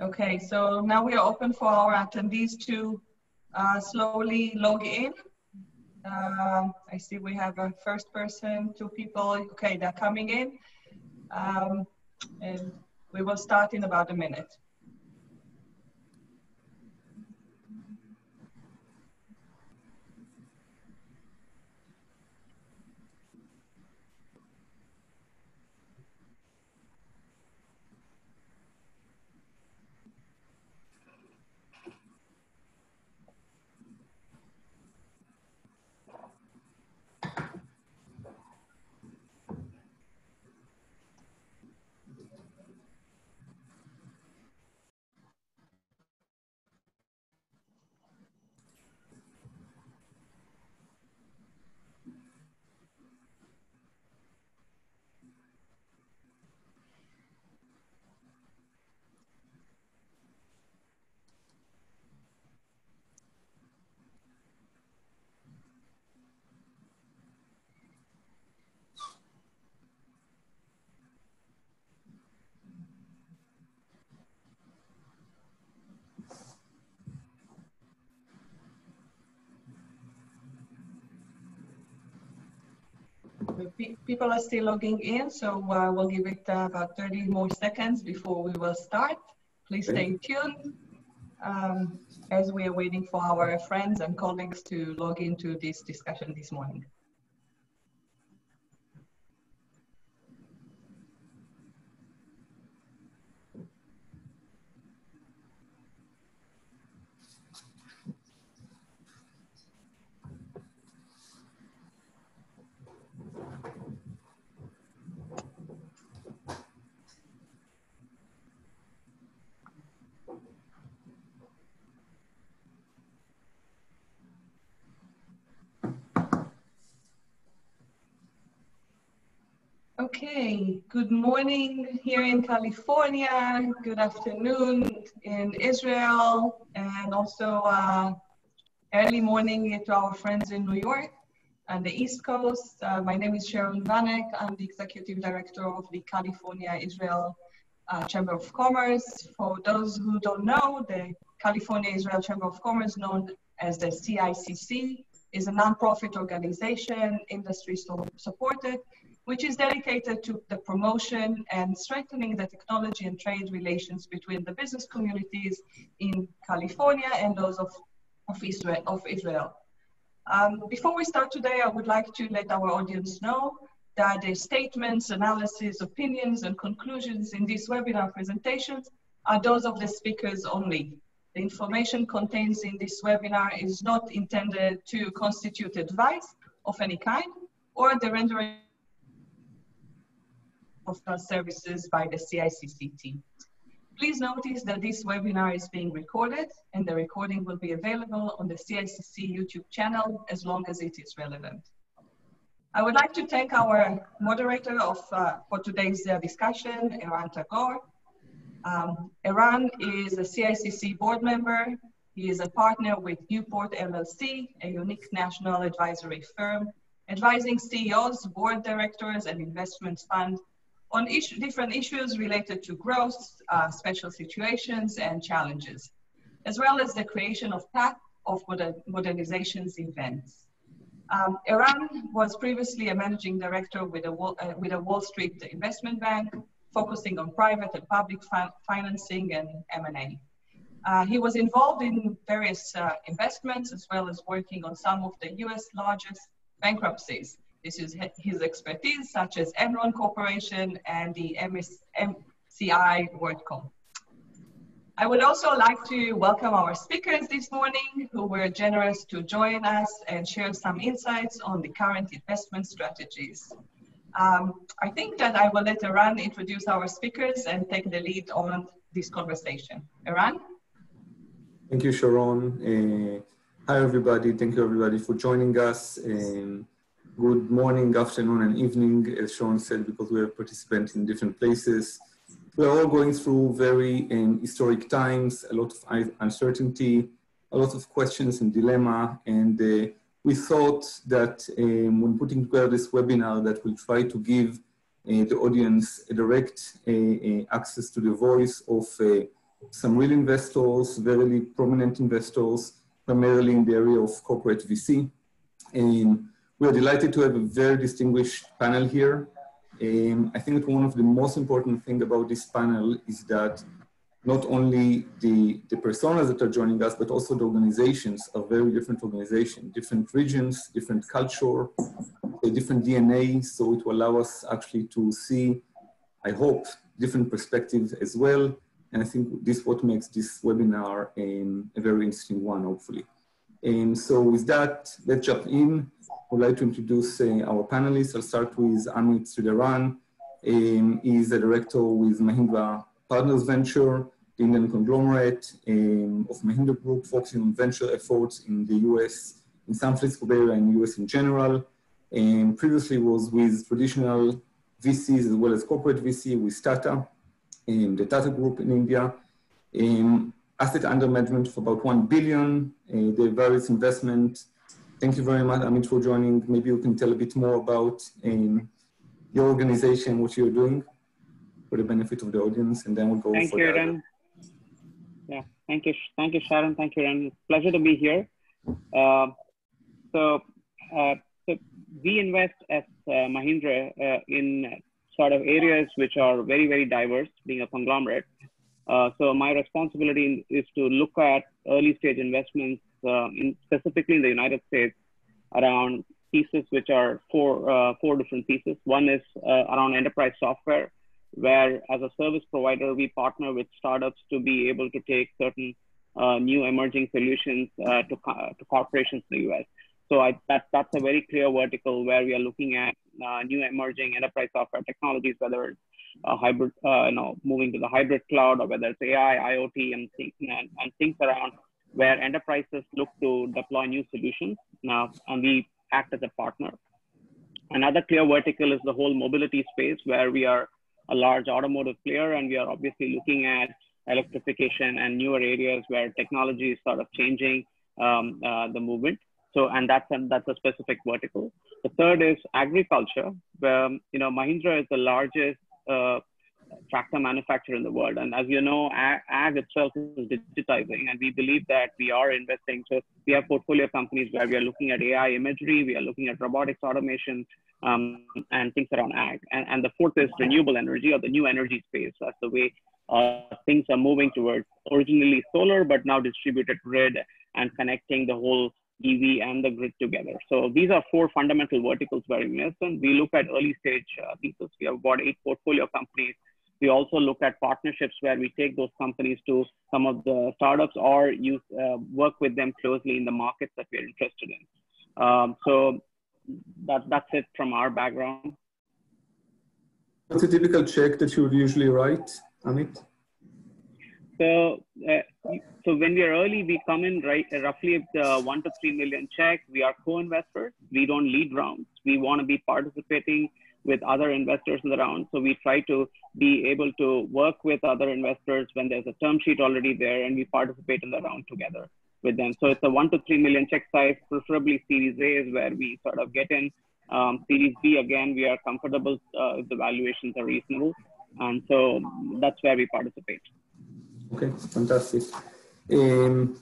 Okay, so now we are open for our attendees to uh, slowly log in. Um, I see we have a first person, two people. Okay, they're coming in. Um, and we will start in about a minute. People are still logging in, so uh, we'll give it uh, about 30 more seconds before we will start. Please stay tuned um, as we are waiting for our friends and colleagues to log into this discussion this morning. Okay, good morning here in California, good afternoon in Israel, and also uh, early morning to our friends in New York and the East Coast. Uh, my name is Sharon Vanek. I'm the Executive Director of the California Israel uh, Chamber of Commerce. For those who don't know, the California Israel Chamber of Commerce, known as the CICC, is a nonprofit organization, industry supported, which is dedicated to the promotion and strengthening the technology and trade relations between the business communities in California and those of, of Israel. Of Israel. Um, before we start today, I would like to let our audience know that the statements, analysis, opinions, and conclusions in this webinar presentations are those of the speakers only. The information contained in this webinar is not intended to constitute advice of any kind or the rendering professional services by the CICC team. Please notice that this webinar is being recorded and the recording will be available on the CICC YouTube channel as long as it is relevant. I would like to thank our moderator of, uh, for today's uh, discussion, Eran Tagor. Um, Eran is a CICC board member. He is a partner with Newport LLC, a unique national advisory firm, advising CEOs, board directors, and investment funds on issue, different issues related to growth, uh, special situations, and challenges, as well as the creation of path of modern, modernizations events. Um, Eran was previously a managing director with a, Wall, uh, with a Wall Street investment bank, focusing on private and public fi financing and M&A. Uh, he was involved in various uh, investments as well as working on some of the US largest bankruptcies, this is his expertise, such as Enron Corporation and the MS MCI WorldCom. I would also like to welcome our speakers this morning who were generous to join us and share some insights on the current investment strategies. Um, I think that I will let Eran introduce our speakers and take the lead on this conversation. Eran? Thank you, Sharon. Uh, hi, everybody. Thank you, everybody, for joining us. Um, good morning, afternoon, and evening, as Sean said, because we have participants in different places. We are all going through very um, historic times, a lot of uncertainty, a lot of questions and dilemma, and uh, we thought that um, when putting together this webinar that we'll try to give uh, the audience a direct uh, uh access to the voice of uh, some real investors, very prominent investors, primarily in the area of corporate VC. And we are delighted to have a very distinguished panel here. Um, I think one of the most important things about this panel is that not only the, the personas that are joining us, but also the organizations are very different organizations, different regions, different culture, different DNA. So it will allow us actually to see, I hope, different perspectives as well. And I think this what makes this webinar um, a very interesting one, hopefully. And so with that, let's jump in. I would like to introduce uh, our panelists. I'll start with Amit Sridharan. Um, he's a director with Mahindra Partners Venture, the Indian conglomerate um, of Mahindra Group, focusing on venture efforts in the US, in San Francisco Bay Area and US in general. And previously was with traditional VCs as well as corporate VC with Tata, in the Tata Group in India. Um, asset under management of about 1 billion, uh, the various investment. Thank you very much, Amit, for joining. Maybe you can tell a bit more about um, your organization, what you're doing for the benefit of the audience, and then we'll go Thank for you, Ren. Yeah, thank you. Thank you, Sharon. Thank you, Ren. Pleasure to be here. Uh, so, uh, so we invest as uh, Mahindra uh, in sort of areas which are very, very diverse, being a conglomerate. Uh, so my responsibility is to look at early stage investments, uh, in, specifically in the United States, around pieces which are four, uh, four different pieces. One is uh, around enterprise software, where as a service provider, we partner with startups to be able to take certain uh, new emerging solutions to, co- to corporations in the US. So I, that, that's a very clear vertical where we are looking at new emerging enterprise software technologies, whether it's uh, hybrid, uh, you know, moving to the hybrid cloud or whether it's AI, IoT, and, and, and things around where enterprises look to deploy new solutions now, and we act as a partner. Another clear vertical is the whole mobility space where we are a large automotive player and we are obviously looking at electrification and newer areas where technology is sort of changing um, uh, the movement. So, and that's a, that's a specific vertical. The third is agriculture, where, you know, Mahindra is the largest uh, tractor manufacturer in the world. And as you know, ag, ag, itself is digitizing, and we believe that we are investing. So we have portfolio companies where we are looking at AI imagery, we are looking at robotics automation, um, and things around ag. And, and the fourth is renewable energy or the new energy space. That's the way uh, things are moving towards originally solar, but now distributed grid and connecting the whole EV and the grid together. So these are four fundamental verticals where we in. We look at early stage uh, pieces. We have about eight portfolio companies. We also look at partnerships where we take those companies to some of the startups or use uh, work with them closely in the markets that we're interested in. Um, so that, that's it from our background. What's a typical check that you would usually write, Amit? So, uh, so when we are early, we come in right roughly at the one to three million check. We are co-investors. We don't lead rounds. We want to be participating with other investors in the round. So we try to be able to work with other investors when there's a term sheet already there, and we participate in the round together with them. So it's a one to three million check size, preferably Series A is where we sort of get in. Um, series B again, we are comfortable uh, if the valuations are reasonable, and so that's where we participate. Okay, fantastic. Um,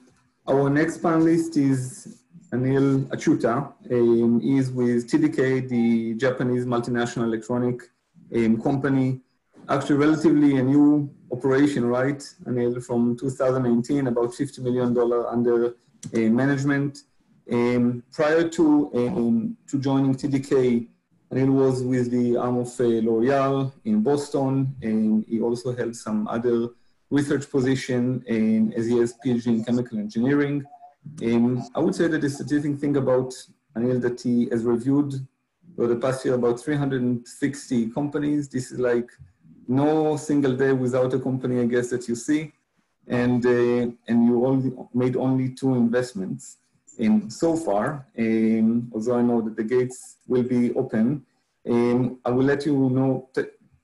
our next panelist is Anil Achyuta. Um, he is with TDK, the Japanese multinational electronic um, company. Actually, relatively a new operation, right? Anil, from 2019, about $50 million under uh, management. Um, prior to, um, to joining TDK, Anil was with the arm of uh, L'Oreal in Boston, and he also held some other research position in, as he has PhD in chemical engineering. Um, I would say that the strategic thing about Anil that he has reviewed for the past year about 360 companies. This is like no single day without a company, I guess, that you see. And, uh, and you only made only two investments in so far, um, although I know that the gates will be open. Um, I will let you know,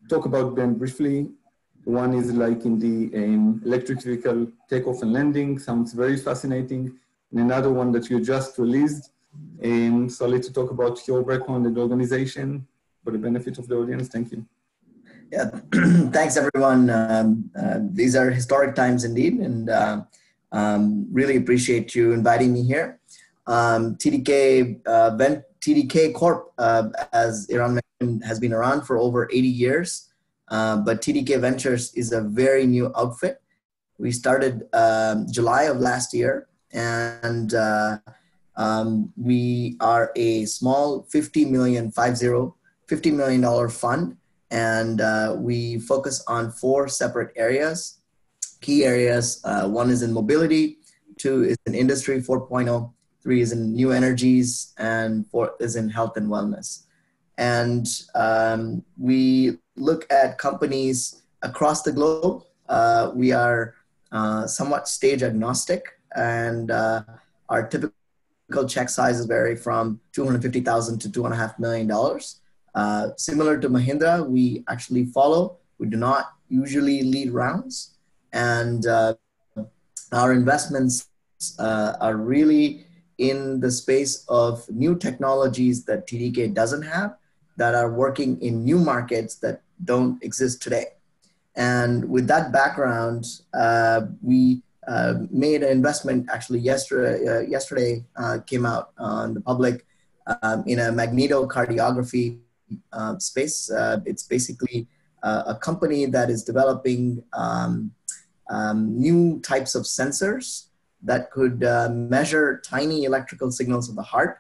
talk about them briefly one is like in the um, electric vehicle takeoff and landing, sounds very fascinating. And another one that you just released. Um, so I'll let you talk about your background and organization for the benefit of the audience. Thank you. Yeah, thanks everyone. Um, uh, these are historic times indeed, and uh, um, really appreciate you inviting me here. Um, TDK uh, TDK Corp, uh, as Eran mentioned, has been around for over 80 years, uh, but TDK Ventures is a very new outfit. We started um, July of last year, and uh, um, we are a small 50 million, five zero, $50 million fund and uh, we focus on four separate areas key areas uh, one is in mobility two is in industry 4.0 three is in new energies and four is in health and wellness and um, we look at companies across the globe. Uh, we are uh, somewhat stage agnostic and uh, our typical check sizes vary from 250000 to two and a half million dollars. Uh, similar to Mahindra, we actually follow. We do not usually lead rounds, and uh, our investments uh, are really in the space of new technologies that TDK doesn't have that are working in new markets that don't exist today. And with that background, uh, we uh, made an investment actually yesterday, uh, yesterday came out on the public um, in a magnetocardiography uh, space. Uh, it's basically uh, a company that is developing um, um, new types of sensors that could uh, measure tiny electrical signals of the heart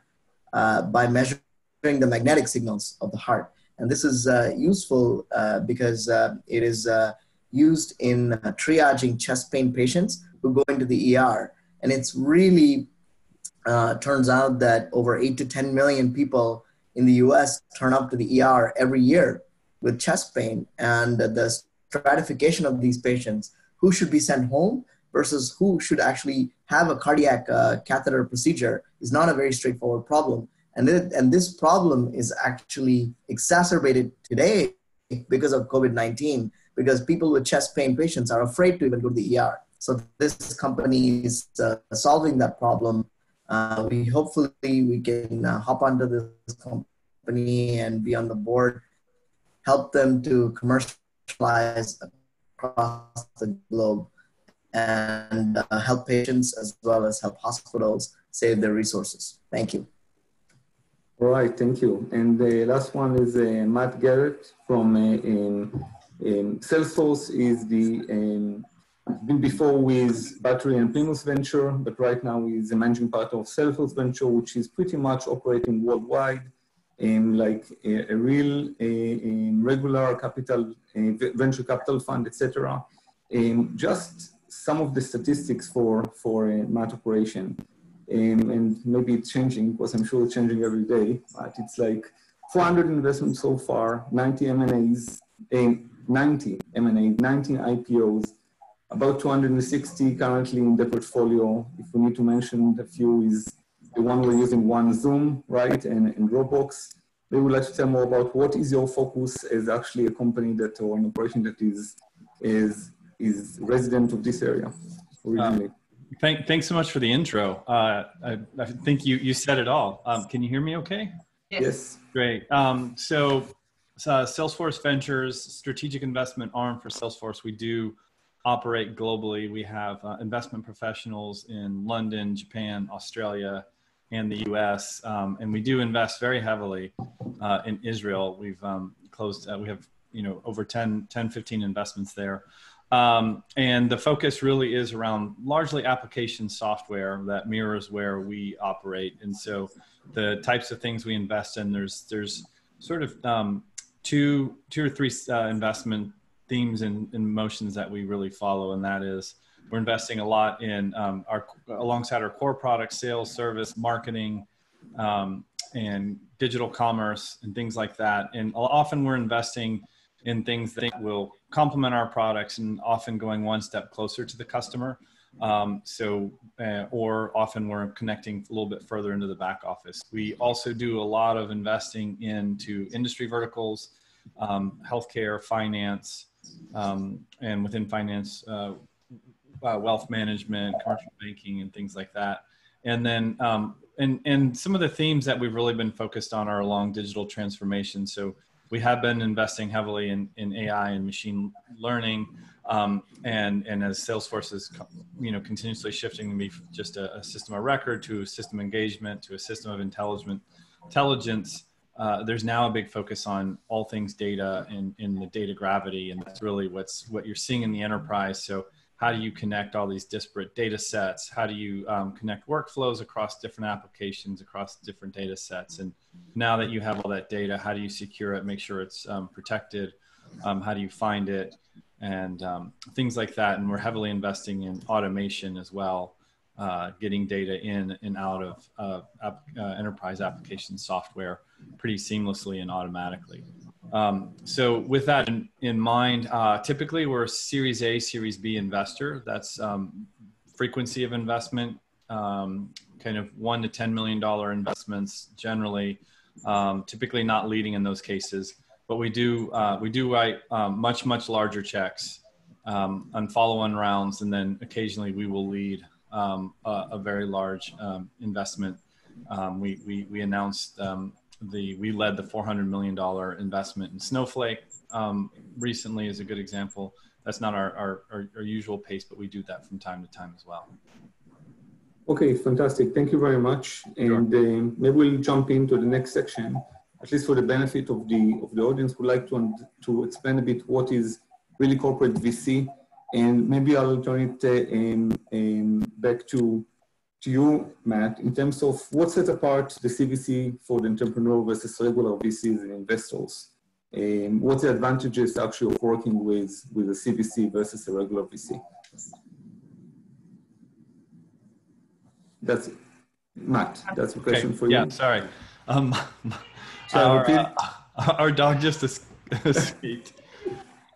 uh, by measuring the magnetic signals of the heart. And this is useful because it is used in triaging chest pain patients who go into the ER. And it's really uh, turns out that over 8 to 10 million people in the US turn up to the ER every year with chest pain and the stratification of these patients, who should be sent home versus who should actually have a cardiac uh, catheter procedure is not a very straightforward problem. And, it, and this problem is actually exacerbated today because of COVID 19, because people with chest pain patients are afraid to even go to the ER. So this company is uh, solving that problem uh, we hopefully we can uh, hop onto this company and be on the board, help them to commercialize across the globe, and uh, help patients as well as help hospitals save their resources. Thank you. All right, thank you. And the last one is uh, Matt Garratt from uh, Salesforce is the um, been before with Battery and Primus Venture, but right now is a managing partner of Salesforce Venture, which is pretty much operating worldwide in like a, a real a, a regular capital, venture capital fund, etc. Um, just some of the statistics for, for Matt operation. Um, and maybe it's changing because I'm sure it's changing every day, but it's like 400 investments so far, 90 M&As, um, 90 M&A, 19 IPOs, about 260 currently in the portfolio. If we need to mention a few is the one we're using, one Zoom, right, and, and Dropbox. They would like to tell more about what is your focus as actually a company that or an operation that is is is resident of this area originally. Um, thank, thanks so much for the intro. Uh, I, I, think you you said it all. Um, can you hear me? Okay. Yes. yes. Great. Um, so, uh, Salesforce Ventures, strategic investment arm for Salesforce. We do operate globally. We have uh, investment professionals in London, Japan, Australia, and the US. Um, and we do invest very heavily uh, in Israel. We've um, closed, uh, we have, you know, over 10, 10 15 investments there. Um, and the focus really is around largely application software that mirrors where we operate. And so the types of things we invest in, there's, there's sort of um, two, two or three uh, investment themes and, motions that we really follow, and that is we're investing a lot in um, our alongside our core product sales, service, marketing, um, and digital commerce and things like that. And often we're investing in things that will complement our products and often going one step closer to the customer. Um, so, uh, or often we're connecting a little bit further into the back office. We also do a lot of investing into industry verticals, um, healthcare, finance, um, and within finance, uh, uh, wealth management, commercial banking, and things like that. And then, um, and and some of the themes that we've really been focused on are along digital transformation. So we have been investing heavily in, in AI and machine learning. Um, and, and as Salesforce is, you know, continuously shifting to be just a, a, system of record to a system engagement to a system of intelligent intelligence, uh, there's now a big focus on all things data and in the data gravity, and that's really what's what you're seeing in the enterprise. So how do you connect all these disparate data sets? How do you um, connect workflows across different applications, across different data sets? And now that you have all that data, how do you secure it, make sure it's um, protected? Um, how do you find it? And um, things like that. And we're heavily investing in automation as well, uh, getting data in and out of uh, uh, enterprise application software pretty seamlessly and automatically. Um, so with that in, in mind, uh, typically we're a Series A, Series B investor. That's um, frequency of investment, um, kind of one to ten million dollar investments generally. Um, typically not leading in those cases, but we do uh, we do write um, much much larger checks um, on follow-on rounds, and then occasionally we will lead a, a, very large investment. we, we we announced the we led the 400 million dollar investment in Snowflake um, recently is a good example. That's not our, our, our, our, usual pace, but we do that from time to time as well. Okay, fantastic. Thank you very much. And sure. uh, maybe we'll jump into the next section, at least for the benefit of the of the audience. Would like to to explain a bit what is really corporate VC, and maybe I'll turn it uh, um, um, back to to you, Matt, in terms of what sets apart the CVC for the entrepreneur versus regular VCs and investors? Um, what's the advantages actually of working with, with a CVC versus a regular VC? That's Matt. That's a question okay. for you. Yeah, sorry. Um, our, uh, our dog just escaped.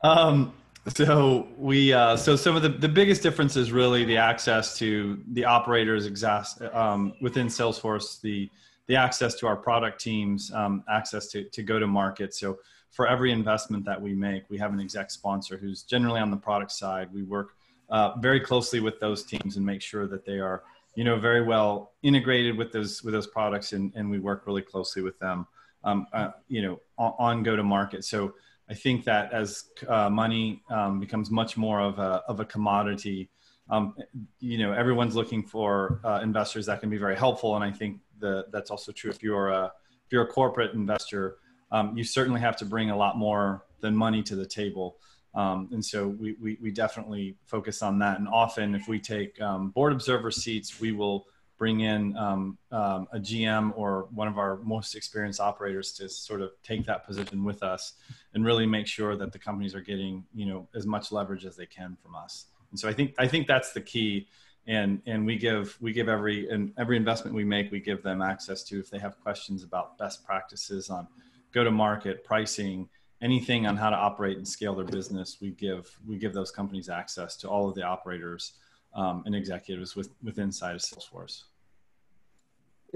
um, so we uh, so some of the, the biggest difference is really the access to the operators exas- um, within Salesforce, the the access to our product teams, um, access to, to go to market. So for every investment that we make, we have an exec sponsor who's generally on the product side. We work uh, very closely with those teams and make sure that they are you know very well integrated with those with those products and, and we work really closely with them um, uh, you know on, on go to market. So I think that as uh, money um, becomes much more of a, of a commodity, um, you know, everyone's looking for uh, investors that can be very helpful. And I think the, that's also true if you're a, if you're a corporate investor, um, you certainly have to bring a lot more than money to the table. Um, and so we, we, we, definitely focus on that. And often if we take um, board observer seats, we will bring in um, um, a GM or one of our most experienced operators to sort of take that position with us and really make sure that the companies are getting you know as much leverage as they can from us. And so I think I think that's the key. And and we give we give every and every investment we make we give them access to if they have questions about best practices on go to market pricing anything on how to operate and scale their business we give we give those companies access to all of the operators um, and executives with, with inside of Salesforce.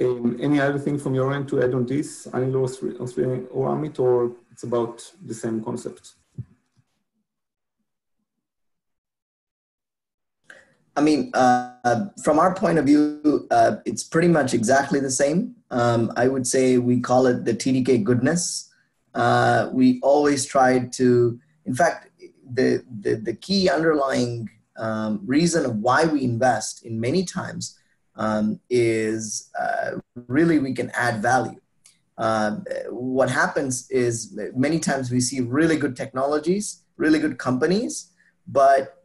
Um, any other thing from your end to add on this, Anil or Amit, or it's about the same concept? I mean, uh, from our point of view, uh, it's pretty much exactly the same. Um, I would say we call it the TDK goodness. Uh, we always try to, in fact, the, the, the key underlying um, reason why we invest in many times um, is uh, really we can add value. Uh, what happens is many times we see really good technologies, really good companies, but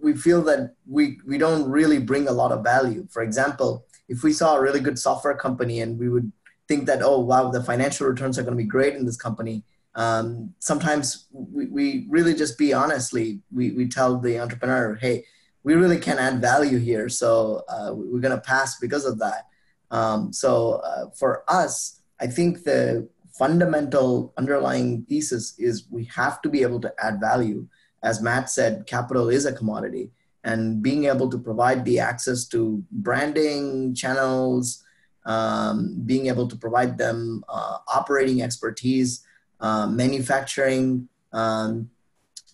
we feel that we, we don't really bring a lot of value. For example, if we saw a really good software company and we would think that, oh, wow, the financial returns are going to be great in this company, um, sometimes we, we really just be honestly, we, we tell the entrepreneur, hey, we really can add value here. So uh, we're going to pass because of that. Um, so uh, for us, I think the fundamental underlying thesis is we have to be able to add value. As Matt said, capital is a commodity, and being able to provide the access to branding channels, um, being able to provide them uh, operating expertise, manufacturing, um,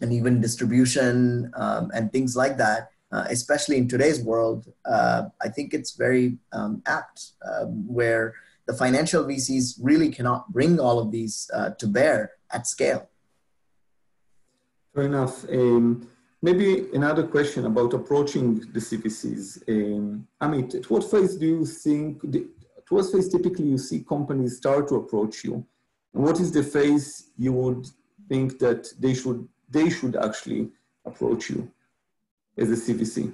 and even distribution um, and things like that uh, especially in today's world, uh, I think it's very um, apt um, where the financial VCs really cannot bring all of these uh, to bear at scale. Fair enough. Um, maybe another question about approaching the CVCs. Um, Amit, at what phase do you think, the, at what phase typically you see companies start to approach you? What is the phase you would think that they should, they should actually approach you as a CVC?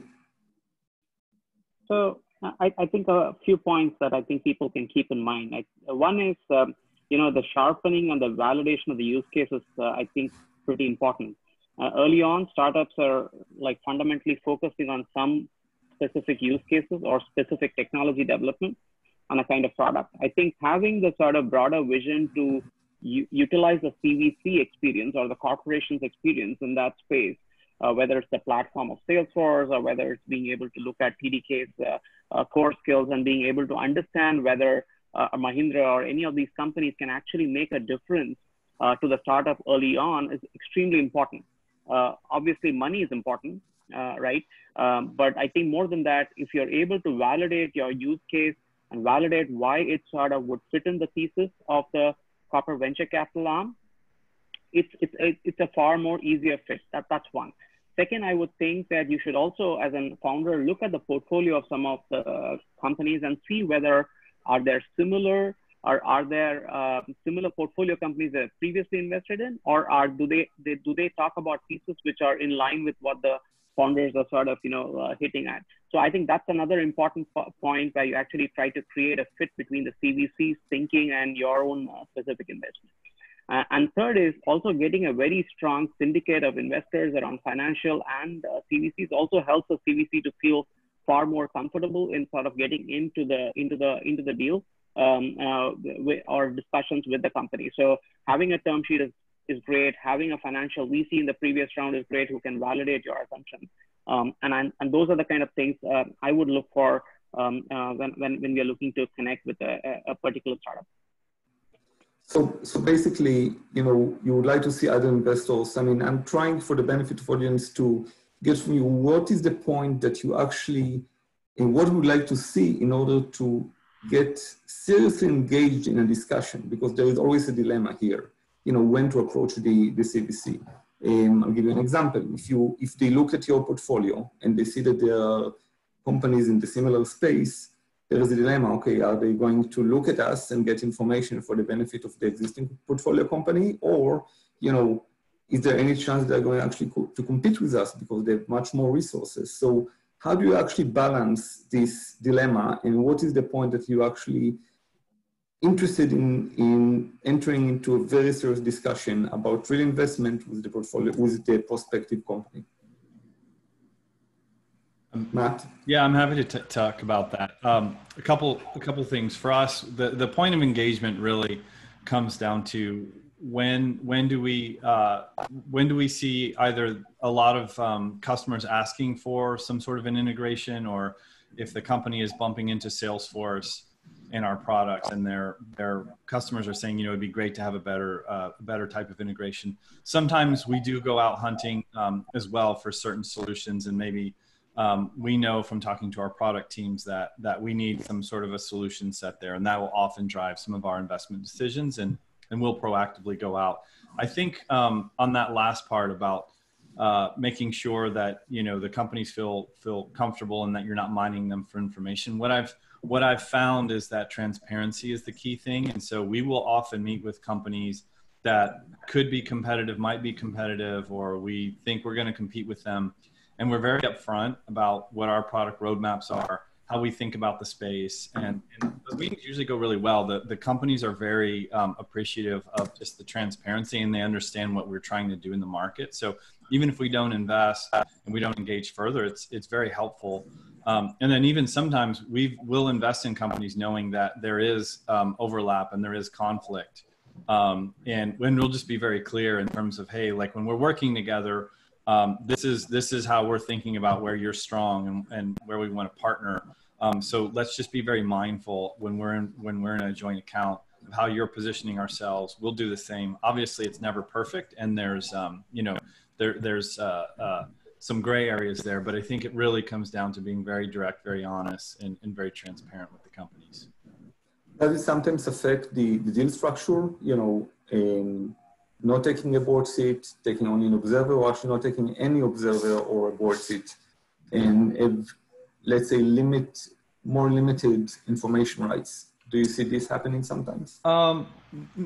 So I, I, think a few points that I think people can keep in mind. I, one is, um, you know, the sharpening and the validation of the use cases, uh, I think pretty important. Uh, early on, startups are like fundamentally focusing on some specific use cases or specific technology development on a kind of product. I think having the sort of broader vision to utilize the CVC experience or the corporation's experience in that space uh, whether it's the platform of Salesforce or whether it's being able to look at TDK's uh, uh, core skills and being able to understand whether uh, Mahindra or any of these companies can actually make a difference uh, to the startup early on is extremely important. Uh, obviously, money is important, right? Um, but I think more than that, if you're able to validate your use case and validate why it sort of would fit in the thesis of the corporate venture capital arm, it's, it's, it's a far more easier fit. That, that's one. Second, I would think that you should also, as a founder, look at the portfolio of some of the companies and see whether are there similar or are there uh, similar portfolio companies that previously invested in, or are do they, they do they talk about pieces which are in line with what the founders are sort of you know uh, hitting at. So I think that's another important point where you actually try to create a fit between the CVC's thinking and your own uh, specific investment. Uh, and third is also getting a very strong syndicate of investors around financial and uh, CVCs also helps the CVC to feel far more comfortable in sort of getting into the into the into the deal um, uh, or discussions with the company. So having a term sheet is is great. Having a financial VC in the previous round is great who can validate your assumption. Um, and and and those are the kind of things uh, I would look for um, uh, when, when when we are looking to connect with a, a particular startup. So, so basically, you know, you would like to see other investors. I mean, I'm trying for the benefit of audience to get from you what is the point that you actually, and what would like to see in order to get seriously engaged in a discussion, because there is always a dilemma here. You know, when to approach the, the CVC. Um, I'll give you an example. If you if they look at your portfolio and they see that there are companies in the similar space, there is a dilemma. Okay, are they going to look at us and get information for the benefit of the existing portfolio company, or you know, is there any chance they're going to actually co to compete with us because they have much more resources? So how do you actually balance this dilemma, and what is the point that you actually interested in, in entering into a very serious discussion about real investment with the portfolio, with the prospective company? Um, Matt? Yeah, I'm happy to talk about that. Um, a couple, a couple things for us. The the point of engagement really comes down to when when do we uh, when do we see either a lot of um, customers asking for some sort of an integration, or if the company is bumping into Salesforce in our products and their their customers are saying you know it'd be great to have a better uh, better type of integration sometimes we do go out hunting um, as well for certain solutions and maybe um, we know from talking to our product teams that that we need some sort of a solution set there, and that will often drive some of our investment decisions, and and we'll proactively go out. I think um, on that last part about uh, making sure that you know the companies feel feel comfortable and that you're not mining them for information. What I've what I've found is that transparency is the key thing, and so we will often meet with companies that could be competitive, might be competitive, or we think we're going to compete with them. And we're very upfront about what our product roadmaps are how we think about the space. And, and those meetings usually go really well. The, the companies are very um, appreciative of just the transparency and they understand what we're trying to do in the market. So even if we don't invest and we don't engage further it's it's very helpful um, and then even sometimes we will invest in companies knowing that there is um, overlap and there is conflict um, and when we'll just be very clear in terms of hey like when we're working together um, this is this is how we're thinking about where you're strong and, and where we want to partner. Um, so let's just be very mindful when we're in when we're in a joint account of how you're positioning ourselves. We'll do the same. Obviously, it's never perfect, and there's um, you know there there's uh, uh, some gray areas there, but I think it really comes down to being very direct, very honest, and, and very transparent with the companies. Does it sometimes affect the, the deal structure? You know, um, not taking a board seat, taking only an observer, or actually not taking any observer or a board seat, and have, let's say, limit more limited information rights. Do you see this happening sometimes? Um,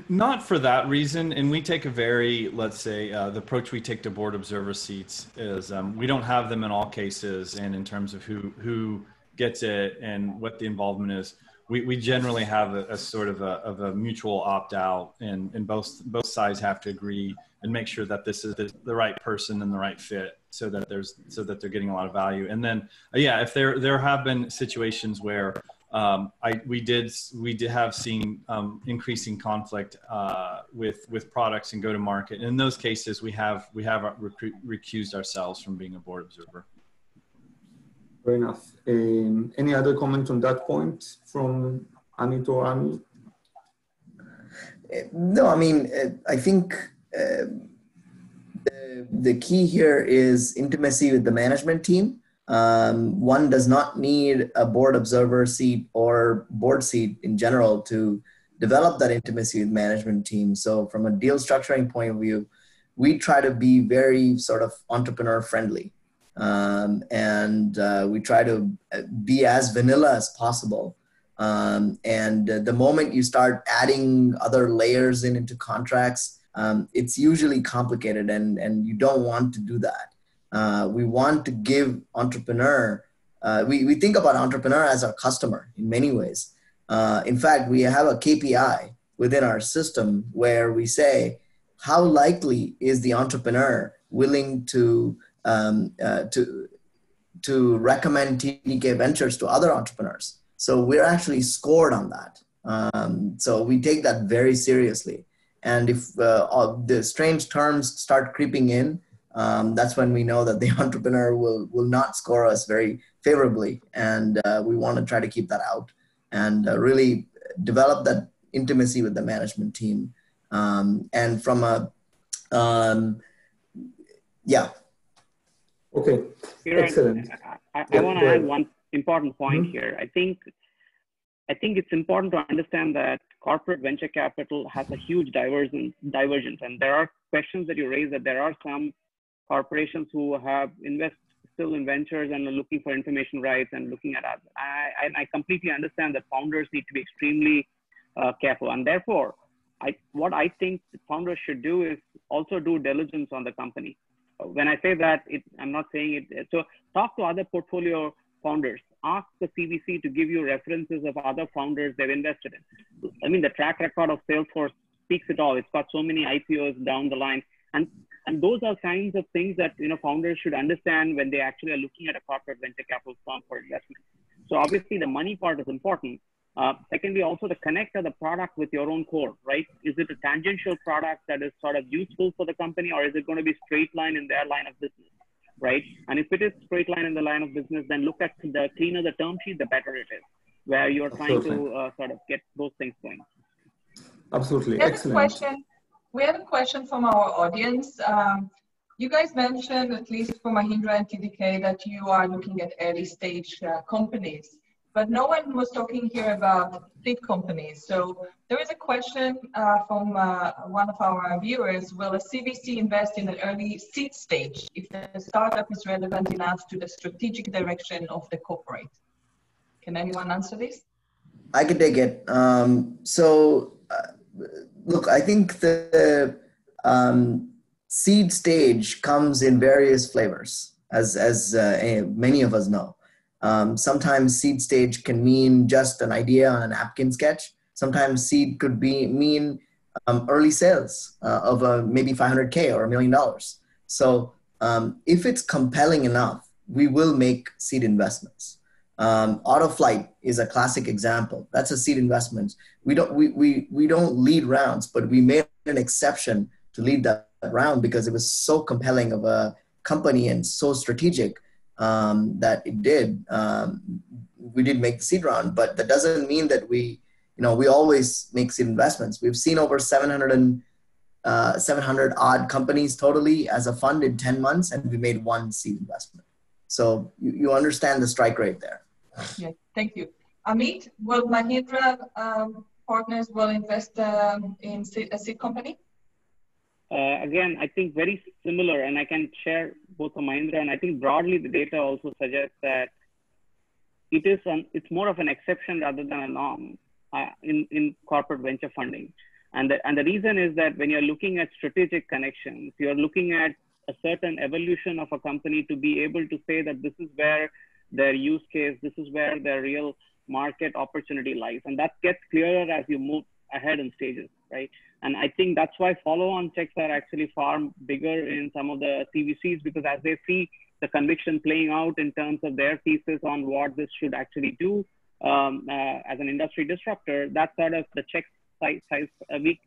not for that reason. And we take a very, let's say, uh, the approach we take to board observer seats is um, we don't have them in all cases. And in terms of who who gets it and what the involvement is, we, we generally have a, a sort of a, of a mutual opt out, and, and both both sides have to agree and make sure that this is the, the right person and the right fit so that there's so that they're getting a lot of value and then uh, yeah if there there have been situations where um, I we did we did have seen um, increasing conflict uh, with with products and go to market. And in those cases, we have we have rec- recused ourselves from being a board observer. Fair enough. Um, any other comment on that point from Amit or Ami? No, I mean I think. Uh, the, the key here is intimacy with the management team um, one does not need a board observer seat or board seat in general to develop that intimacy with management team. So from a deal structuring point of view, we try to be very sort of entrepreneur friendly. Um, and uh, we try to be as vanilla as possible. Um, and uh, the moment you start adding other layers in into contracts, um, it's usually complicated and, and you don't want to do that. Uh, we want to give entrepreneur, uh, we, we think about entrepreneur as our customer in many ways. Uh, in fact, we have a KPI within our system where we say, how likely is the entrepreneur willing to, um, uh, to, to recommend TDK Ventures to other entrepreneurs? So we're actually scored on that. Um, so we take that very seriously. And if uh, the strange terms start creeping in, um, that's when we know that the entrepreneur will will not score us very favorably, and uh, we want to try to keep that out and uh, really develop that intimacy with the management team. Um, and from a um, yeah. Okay. Excellent. I, I, I want to add one important point mm-hmm. here. I think I think it's important to understand that corporate venture capital has a huge divergence, divergence, and there are questions that you raise that there are some corporations who have invest still in ventures and are looking for information rights and looking at us. I, I completely understand that founders need to be extremely uh, careful. And therefore, I, what I think founders should do is also do diligence on the company. When I say that, it, I'm not saying it. So talk to other portfolio founders. Ask the CVC to give you references of other founders they've invested in. I mean, the track record of Salesforce speaks it all. It's got so many IPOs down the line. And and those are kinds of things that you know founders should understand when they actually are looking at a corporate venture capital firm for investment. So obviously the money part is important. Uh, secondly, also the connect of the product with your own core, right? Is it a tangential product that is sort of useful for the company, or is it going to be straight line in their line of business, right? And if it is straight line in the line of business, then look at the cleaner the term sheet, the better it is, where you're trying Absolutely. to uh, sort of get those things going. Absolutely, excellent. question we have a question from our audience. Um, you guys mentioned, at least for Mahindra and TDK, that you are looking at early stage uh, companies, but no one was talking here about big companies. So there is a question uh, from uh, one of our viewers, will a CVC invest in an early seed stage if the startup is relevant enough to the strategic direction of the corporate? Can anyone answer this? I can take it. Um, so uh, look, I think the um, seed stage comes in various flavors, as as uh, many of us know. Um, sometimes seed stage can mean just an idea on a napkin sketch. Sometimes seed could be mean um, early sales uh, of a, maybe 500k or a million dollars. So um, if it's compelling enough, we will make seed investments. Um, Autoflight is a classic example. That's a seed investment. We don't we, we we don't lead rounds, but we made an exception to lead that round because it was so compelling of a company and so strategic um, that it did. Um, we did make the seed round, but that doesn't mean that we you know we always make seed investments. We've seen over 700 and uh, 700 odd companies totally as a fund in 10 months, and we made one seed investment. So you, you understand the strike rate there. Yeah, thank you. Amit, will Mahindra um, partners will invest um, in a seed company? uh, again, I think very similar, and I can share both of Mahindra, and I think broadly the data also suggests that it is an, it's more of an exception rather than a norm uh, in, in corporate venture funding. And the, and the reason is that when you're looking at strategic connections, you're looking at a certain evolution of a company to be able to say that this is where their use case, this is where their real market opportunity lies. And that gets clearer as you move ahead in stages, right? And I think that's why follow-on checks are actually far bigger in some of the CVCs because as they see the conviction playing out in terms of their thesis on what this should actually do um, uh, as an industry disruptor, that's sort of the check size, size uh, we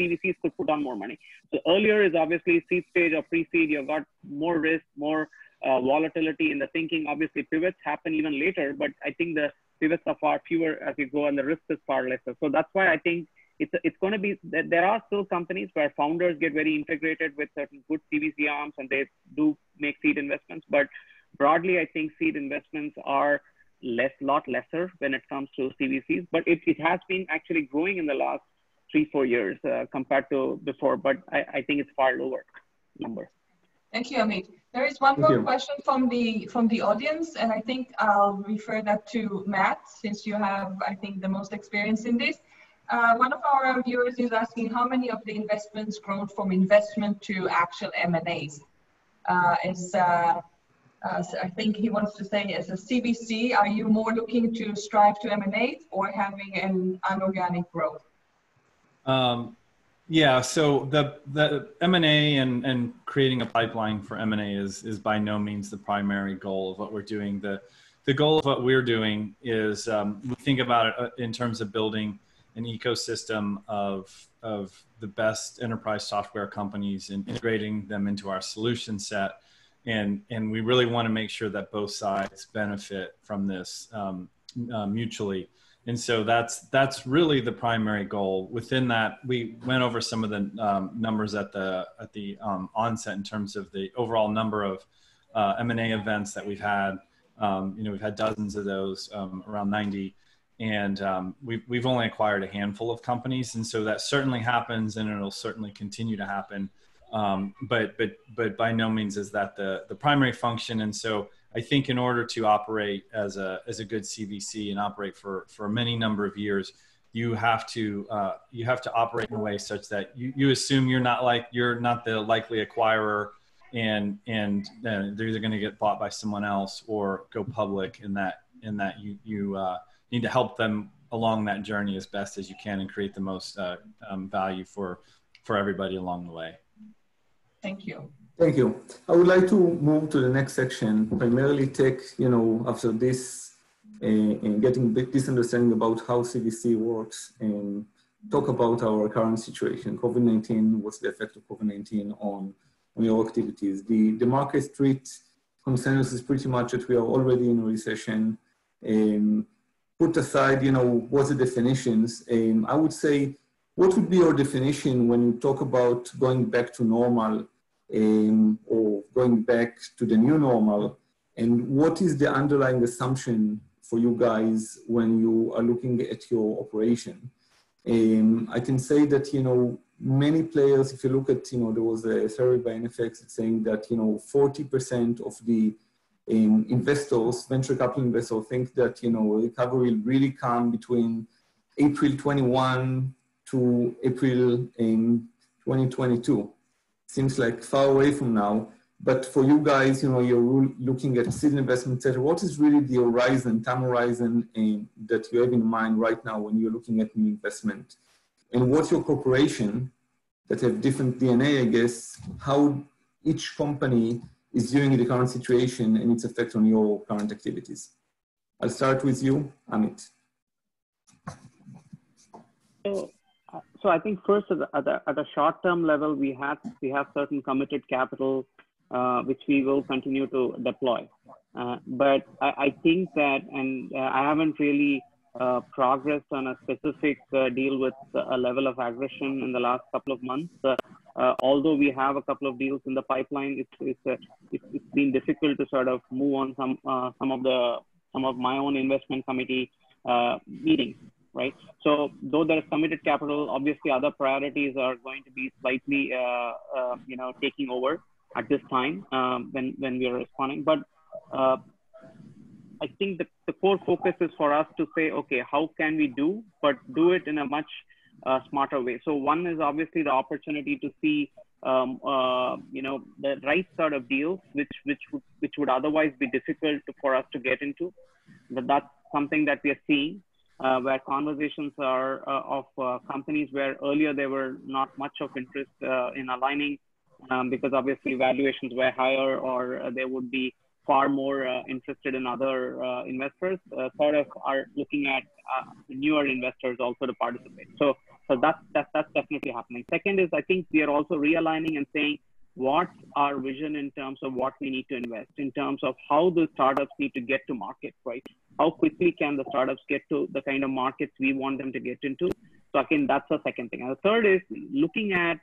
CVCs could put on more money. So earlier is obviously seed stage or pre-seed, you've got more risk, more uh, volatility in the thinking. Obviously pivots happen even later, but I think the pivots are far fewer as you go and the risk is far lesser. So that's why I think it's, it's going to be, there are still companies where founders get very integrated with certain good CVC arms and they do make seed investments. But broadly, I think seed investments are less, lot lesser when it comes to CVCs, but it, it has been actually growing in the last three, four years uh, compared to before, but I, I think it's far lower number. Thank you, Amit. There is one Thank more you. question from the from the audience, and I think I'll refer that to Matt, since you have, I think, the most experience in this. Uh, one of our viewers is asking how many of the investments grown from investment to actual M&As. Uh, is uh, uh, I think he wants to say, as a CVC, are you more looking to strive to M&A or having an unorganic growth? Um, yeah, so the the M and A and and creating a pipeline for M and A is is by no means the primary goal of what we're doing. The the goal of what we're doing is um, we think about it uh, in terms of building an ecosystem of of the best enterprise software companies and integrating them into our solution set, and and we really want to make sure that both sides benefit from this um, uh, mutually and so that's that's really the primary goal. Within that we went over some of the um, numbers at the at the um, onset in terms of the overall number of uh, m&a events that we've had. Um, you know we've had dozens of those um, around 90 and um, we've, we've only acquired a handful of companies. And so that certainly happens and it'll certainly continue to happen. Um, but but but by no means is that the the primary function. And so I think in order to operate as a as a good CVC and operate for for many number of years, you have to uh, you have to operate in a way such that you, you assume you're not like you're not the likely acquirer, and and uh, they're either going to get bought by someone else or go public. In that in that you you uh, need to help them along that journey as best as you can and create the most uh, um, value for for everybody along the way. Thank you. Thank you. I would like to move to the next section, primarily take, you know, after this uh, and getting this understanding about how CVC works and talk about our current situation. COVID-19, what's the effect of COVID-19 on, on your activities? The, the market street consensus is pretty much that we are already in a recession. Um, put aside, you know, what's the definitions? Um, I would say, what would be your definition when you talk about going back to normal um, or going back to the new normal? And what is the underlying assumption for you guys when you are looking at your operation? Um, I can say that, you know, many players, if you look at, you know, there was a survey by NFX saying that, you know, 40% of the um, investors, venture capital investors think that, you know, recovery will really come between April 21 to April in 2022 seems like far away from now. But for you guys, you know, you're looking at seed investment, etc. What is really the horizon, time horizon that you have in mind right now when you're looking at new investment? And what's your corporation that have different DNA, I guess, how each company is viewing the current situation and its effect on your current activities? I'll start with you, Amit. So so I think first at the, at the, short term level, we have, we have certain committed capital, uh, which we will continue to deploy. Uh, but I, I, think that, and uh, I haven't really uh, progressed on a specific uh, deal with a level of aggression in the last couple of months. Uh, although we have a couple of deals in the pipeline, it's, it's, it's, it's been difficult to sort of move on some, some of the, some of my own investment committee meetings. Right? So though there is committed capital, obviously other priorities are going to be slightly, uh, uh, you know, taking over at this time um, when when we are responding. But uh, I think the, the core focus is for us to say, okay, how can we do, but do it in a much uh, smarter way. So one is obviously the opportunity to see, um, uh, you know, the right sort of deals, which which would which would otherwise be difficult to, for us to get into. But that's something that we are seeing, uh, where conversations are uh, of uh, companies where earlier there were not much of interest uh, in aligning, um, because obviously valuations were higher, or they would be far more interested in other investors, sort of are looking at newer investors also to participate. So, so that's, that's, that's definitely happening. Second is I think we are also realigning and saying what's our vision in terms of what we need to invest, in terms of how the startups need to get to market, right? How quickly can the startups get to the kind of markets we want them to get into? So again, that's the second thing. And the third is looking at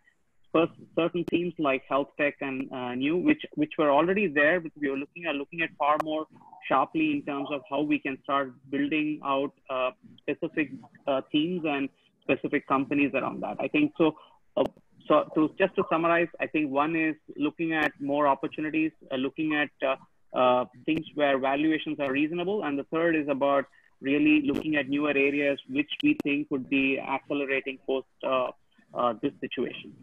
first certain themes like health tech and uh, new, which which were already there, but we were looking at looking at far more sharply in terms of how we can start building out uh, specific uh, themes and specific companies around that. I think so. Uh, so to just to summarize, I think one is looking at more opportunities, uh, looking at uh, things where valuations are reasonable, and the third is about really looking at newer areas which we think would be accelerating post this situation.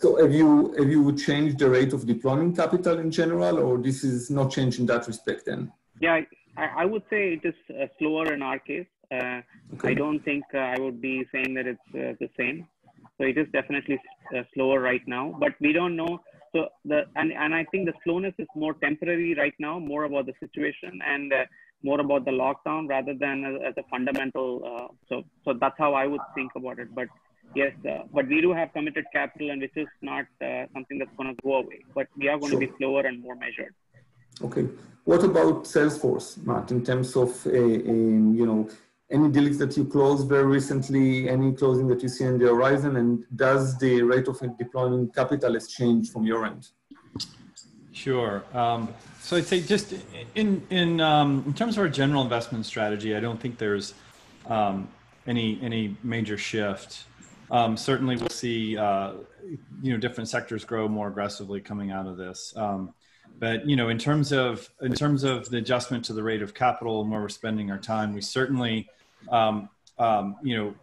So have you have you changed the rate of deploying capital in general, or this is not changed in that respect then? Yeah, I, I would say it is uh, slower in our case. Uh, okay. I don't think uh, I would be saying that it's uh, the same. So it is definitely uh, slower right now, but we don't know. So the and, and I think the slowness is more temporary right now, more about the situation and uh, more about the lockdown rather than as, as a fundamental. so so that's how I would think about it. But yes, uh, but we do have committed capital, and which is not uh, something that's going to go away. But we are going sure. to be slower and more measured. Okay. What about Salesforce, Matt? In terms of uh, you know any deals that you closed very recently, any closing that you see on the horizon, and does the rate of deploying capital has changed from your end? Sure. Um, so I'd say just in in um, in terms of our general investment strategy, I don't think there's um, any any major shift. Um, certainly, we'll see uh, you know different sectors grow more aggressively coming out of this. Um, but you know, in terms of in terms of the adjustment to the rate of capital and where we're spending our time, we certainly um, um you know,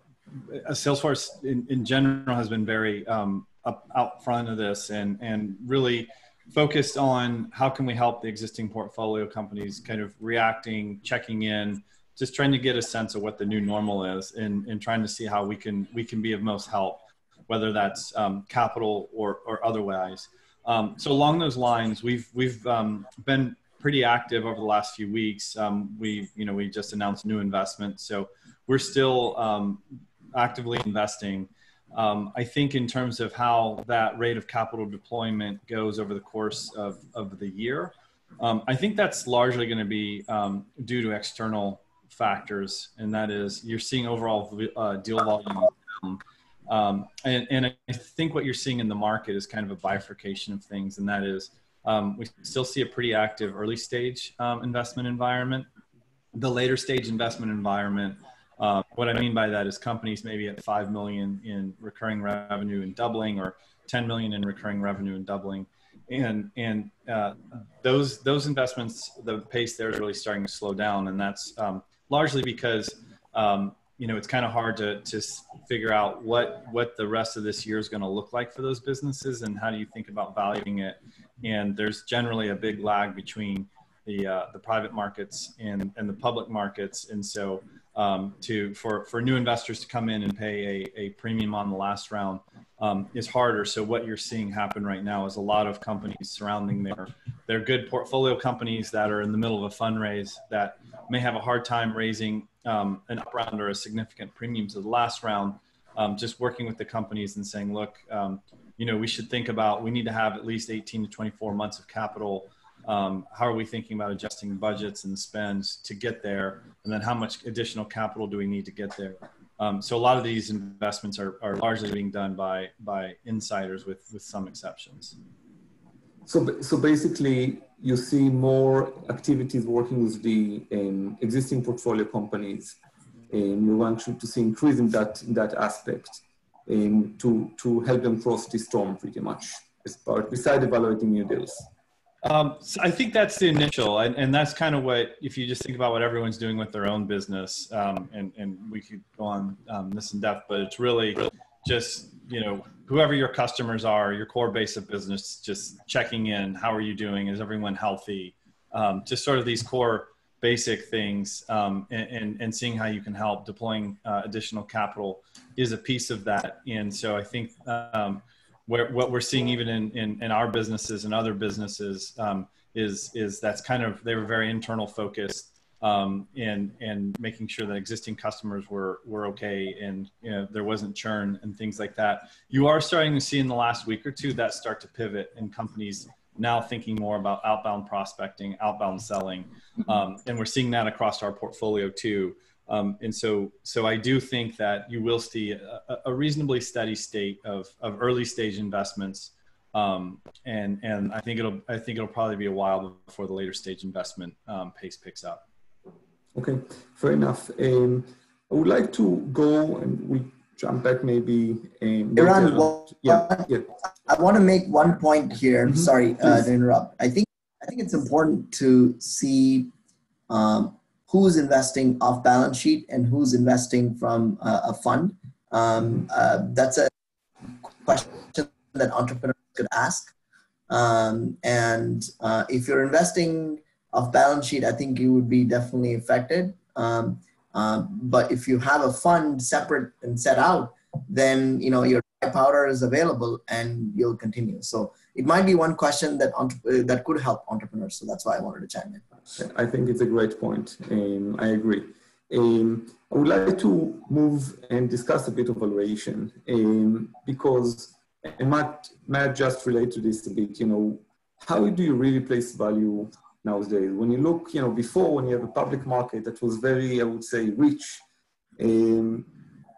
Salesforce in, in general has been very um, up out front of this and and really focused on how can we help the existing portfolio companies kind of reacting, checking in just trying to get a sense of what the new normal is and, and trying to see how we can we can be of most help whether that's um, capital or, or otherwise. Um, so along those lines we've we've um, been pretty active over the last few weeks um, we you know we just announced new investments so we're still um, actively investing um, I think in terms of how that rate of capital deployment goes over the course of, of the year, I think that's largely going to be due to external factors, and that is you're seeing overall uh, deal volume. Um, and, and I think what you're seeing in the market is kind of a bifurcation of things, and that is um, we still see a pretty active early stage um, investment environment. The later stage investment environment, uh, what I mean by that is companies maybe at 5 million in recurring revenue and doubling, or 10 million in recurring revenue and doubling. And, and uh, those, those investments, the pace there is really starting to slow down, and that's um, largely because um, you know it's kind of hard to to figure out what what the rest of this year is going to look like for those businesses and how do you think about valuing it and there's generally a big lag between the uh, the private markets and and the public markets and so um, to for for new investors to come in and pay a, a premium on the last round um, is harder. So what you're seeing happen right now is a lot of companies surrounding their their good portfolio companies that are in the middle of a fundraise that may have a hard time raising um, an up round or a significant premium to the last round. Um, just working with the companies and saying, look, um, you know, we should think about we need to have at least 18 to 24 months of capital. Um, how are we thinking about adjusting budgets and spends to get there? And then how much additional capital do we need to get there? Um, so a lot of these investments are, are largely being done by by insiders with with some exceptions. So so basically you see more activities working with the um, existing portfolio companies And we want to see increase in that, in that aspect um, to, to help them cross this storm pretty much as part, beside evaluating new deals. Um, so I think that's the initial, and, and that's kind of what, if you just think about what everyone's doing with their own business, um, and, and we could go on um, this in depth, but it's really just, you know, whoever your customers are, your core base of business, just checking in. How are you doing? Is everyone healthy? Um, just sort of these core basic things um, and, and, and, seeing how you can help deploying uh, additional capital is a piece of that. And so I think um, where, what we're seeing even in, in, in, our businesses and other businesses um, is, is that's kind of, they were very internal focused um, and, and making sure that existing customers were, were okay and you know, there wasn't churn and things like that. You are starting to see in the last week or two that start to pivot in companies now thinking more about outbound prospecting, outbound selling. Um, and we're seeing that across our portfolio too. Um, and so, so I do think that you will see a, a reasonably steady state of, of early stage investments. Um, and, and I think it'll, I think it'll probably be a while before the later stage investment um, pace picks up. Okay, fair enough. I would like to go and we jump back maybe. Eran, well, yeah, yeah. I want to make one point here. Mm-hmm. Sorry uh, to interrupt. I think I think it's important to see um, who's investing off balance sheet and who's investing from uh, a fund. Um, uh, that's a question that entrepreneurs could ask. Um, and uh, if you're investing off balance sheet, I think you would be definitely affected. Um, um, but if you have a fund separate and set out, then you know your powder is available and you'll continue. So it might be one question that that could help entrepreneurs. So that's why I wanted to chime in. I think it's a great point. Um, I agree. Um, I would like to move and discuss a bit of valuation um, because, and Matt, Matt just relate to this a bit, you know, how do you really place value nowadays? When you look, you know, before when you have a public market that was very, I would say, rich, um,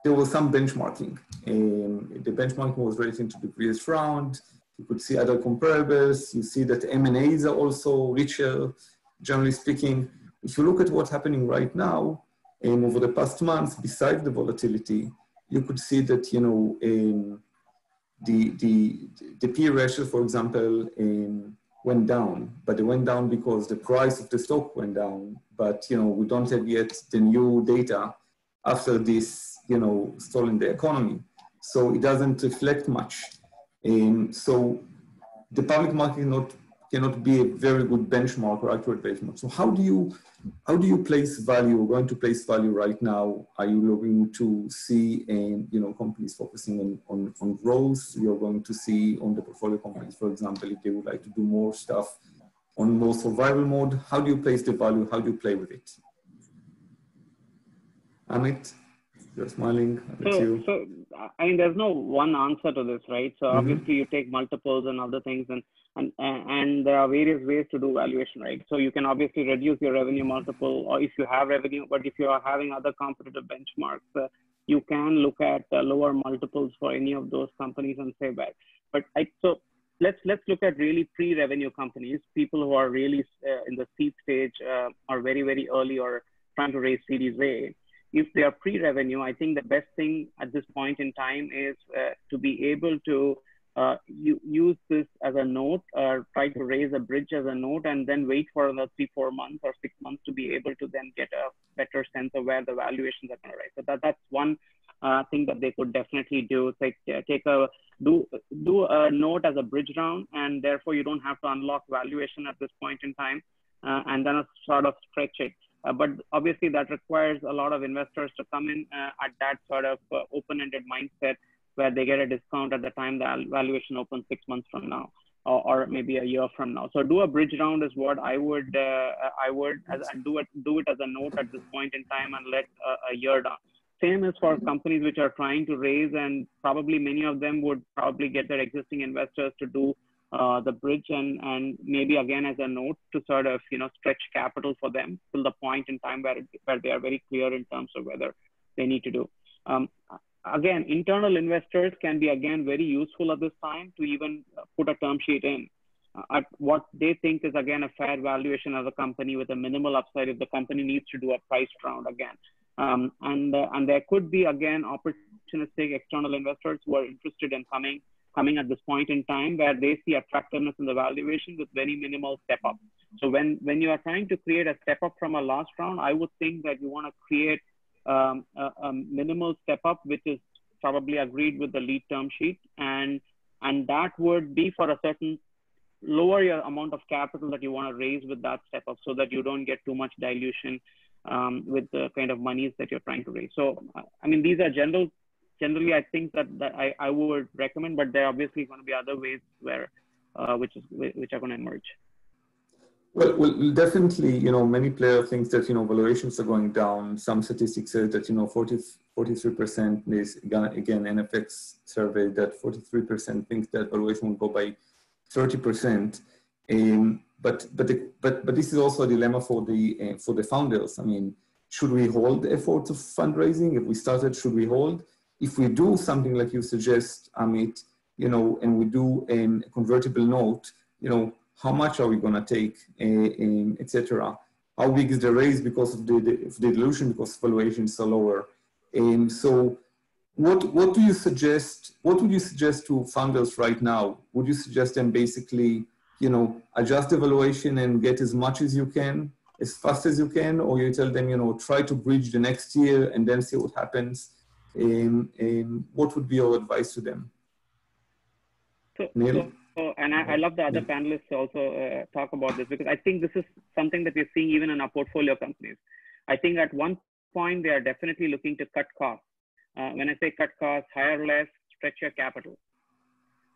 there was some benchmarking. Um, the benchmarking was related to the previous round. You could see other comparables. You see that M&As are also richer, generally speaking. If you look at what's happening right now, um, over the past months, besides the volatility, you could see that, you know, um, the, the, the P ratio, for example, um, went down, but it went down because the price of the stock went down. But, you know, we don't have yet the new data after this, you know, stall in the economy. So it doesn't reflect much. Um, so the public market is not, cannot be a very good benchmark or accurate benchmark. So how do you how do you place value? We're going to place value right now. Are you looking to see um, you know companies focusing on, on, on growth? You're going to see on the portfolio companies, for example, if they would like to do more stuff on more survival mode. How do you place the value? How do you play with it? Amit? You're smiling. So, so, I mean, there's no one answer to this, right? So mm-hmm. obviously, you take multiples and other things, and and and there are various ways to do valuation, right? So you can obviously reduce your revenue multiple, or if you have revenue, but if you are having other competitive benchmarks, uh, you can look at uh, lower multiples for any of those companies and say back. But I so let's let's look at really pre-revenue companies, people who are really uh, in the seed stage, uh, or very very early, or trying to raise Series A if they are pre-revenue, I think the best thing at this point in time is uh, to be able to uh, you, use this as a note or try to raise a bridge as a note and then wait for another three, four months or six months to be able to then get a better sense of where the valuations are going to rise. So that, that's one uh, thing that they could definitely do. Like uh, take a do do a note as a bridge round, and therefore you don't have to unlock valuation at this point in time, uh, and then sort of stretch it. Uh, but obviously that requires a lot of investors to come in uh, at that sort of uh, open-ended mindset where they get a discount at the time the valuation opens six months from now or, or maybe a year from now. So do a bridge round is what I would I would as, do it do it as a note at this point in time and let a year down same is for companies which are trying to raise and probably many of them would probably get their existing investors to do uh, the bridge and, and maybe again as a note to sort of you know stretch capital for them till the point in time where, it, where they are very clear in terms of whether they need to do. Um, again, internal investors can be again very useful at this time to even put a term sheet in at what they think is again a fair valuation of the company with a minimal upside if the company needs to do a price round again. Um, and uh, and there could be again opportunistic external investors who are interested in coming coming at this point in time where they see attractiveness in the valuation with very minimal step up. So when when you are trying to create a step up from a last round, I would think that you want to create um, a, a minimal step up, which is probably agreed with the lead term sheet and and that would be for a certain lower your amount of capital that you want to raise with that step up so that you don't get too much dilution um, with the kind of monies that you're trying to raise. So, I mean, these are general, generally, I think that, that I, I would recommend, but there are obviously going to be other ways where, uh, which is, which are going to emerge. Well, well, definitely, you know, many players think that, you know, valuations are going down. Some statistics say that, you know, 40, 43% is, again, NFX survey that 43% thinks that valuation will go by 30%. Um, but but the, but but this is also a dilemma for the uh, for the founders. I mean, should we hold efforts of fundraising? If we started, should we hold? If we do something like you suggest, Amit, you know, and we do um, a convertible note, you know, how much are we going to take, um, etc. How big is the raise because of the, the, the dilution because valuations are lower? Um, so what what do you suggest what would you suggest to founders right now would you suggest them basically you know adjust the valuation and get as much as you can as fast as you can or you tell them you know try to bridge the next year and then see what happens um, um, what would be your advice to them Anil? So, and I, I, love the other panelists also uh, talk about this because I think this is something that we're seeing even in our portfolio companies. I think at one point they are definitely looking to cut costs uh, when I say cut costs, hire less, stretch your capital.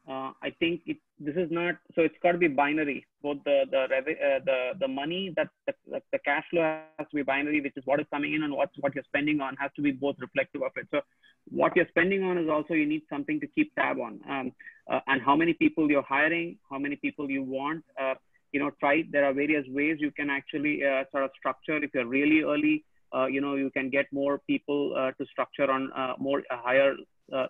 Uh, I think it, this is not so. It's got to be binary. Both the the uh, the the money that the, the cash flow has to be binary, which is what is coming in and what what you're spending on has to be both reflective of it. So what you're spending on is also you need something to keep tab on, um, uh, and how many people you're hiring, how many people you want. Uh, you know, try. There are various ways you can actually uh, sort of structure. If you're really early, uh, you know, you can get more people to structure on more higher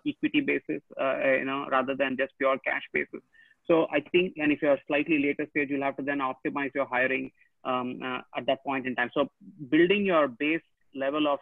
equity basis, you know, rather than just pure cash basis. So I think, and if you're slightly later stage, you'll have to then optimize your hiring um, at that point in time. So building your base level of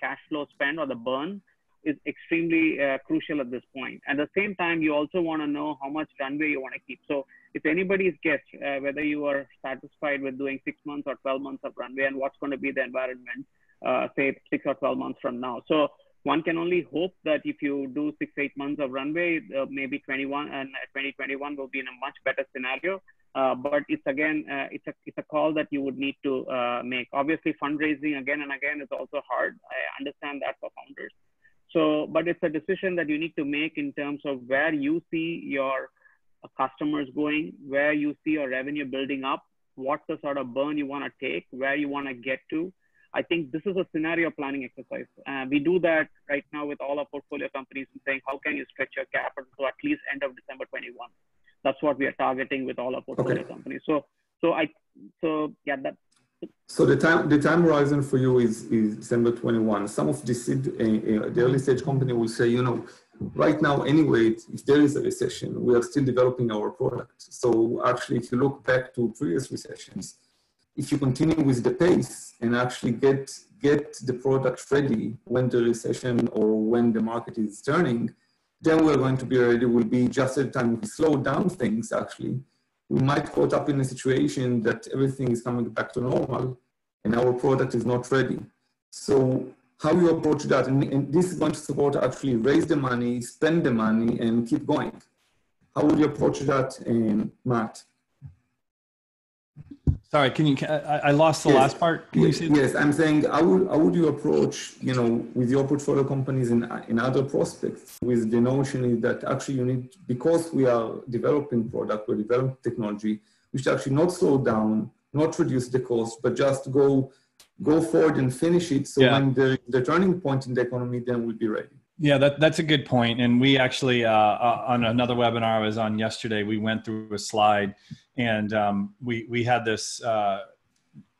cash flow spend or the burn is extremely uh, crucial at this point. At the same time, you also want to know how much runway you want to keep. So if anybody's guessed uh, whether you are satisfied with doing six months or 12 months of runway and what's going to be the environment, uh, say six or 12 months from now. So one can only hope that if you do six, eight months of runway, uh, maybe 21 and 2021 will be in a much better scenario. Uh, but it's again, uh, it's a it's a call that you would need to uh, make. Obviously, fundraising again and again is also hard. I understand that for founders. So, but it's a decision that you need to make in terms of where you see your customers going, where you see your revenue building up, what's the sort of burn you want to take, where you want to get to. I think this is a scenario planning exercise. Uh, we do that right now with all our portfolio companies and saying, how can you stretch your capital to at least end of December 21? That's what we are targeting with all our portfolio okay. companies. So, so I, so yeah, that, so the time the time horizon for you is, is December 21. Some of the seed, uh, the early stage company will say, you know, right now anyway, if there is a recession, we are still developing our product. So actually, if you look back to previous recessions, if you continue with the pace and actually get get the product ready when the recession or when the market is turning, then we're going to be ready. We'll be just at the time we slow down things actually we might caught up in a situation that everything is coming back to normal and our product is not ready. So how you approach that, and, and this is going to support actually raise the money, spend the money, and keep going. How would you approach that, um, Matt? Sorry, can you? I, lost the yes. last part. Can yes, yes, I'm saying how would how would you approach you know with your portfolio companies and in other prospects with the notion that actually you need because we are developing product, we're developing technology, we should actually not slow down, not reduce the cost, but just go go forward and finish it. So yeah. when the the turning point in the economy, then we'll be ready. Yeah, that, that's a good point. And we actually, uh, uh, on another webinar I was on yesterday, we went through a slide and um, we, we had this uh,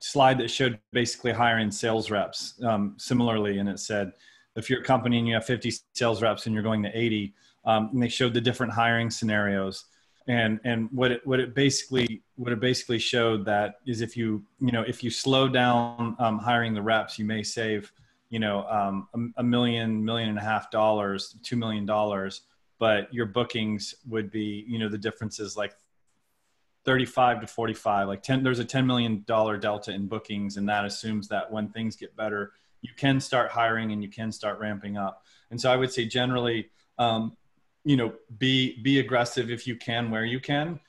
slide that showed basically hiring sales reps um, similarly. And it said, if you're a company and you have 50 sales reps and you're going to 80, um, and they showed the different hiring scenarios. and and what it what it basically what it basically showed that is if you you know if you slow down um, hiring the reps, you may save you know um, a, a million million and a half dollars, two million dollars, but your bookings would be you know the difference is like 35 to 45 like 10 there's a 10 million dollar delta in bookings and that assumes that when things get better you can start hiring and you can start ramping up. And so i would say generally um, you know be be aggressive if you can where you can.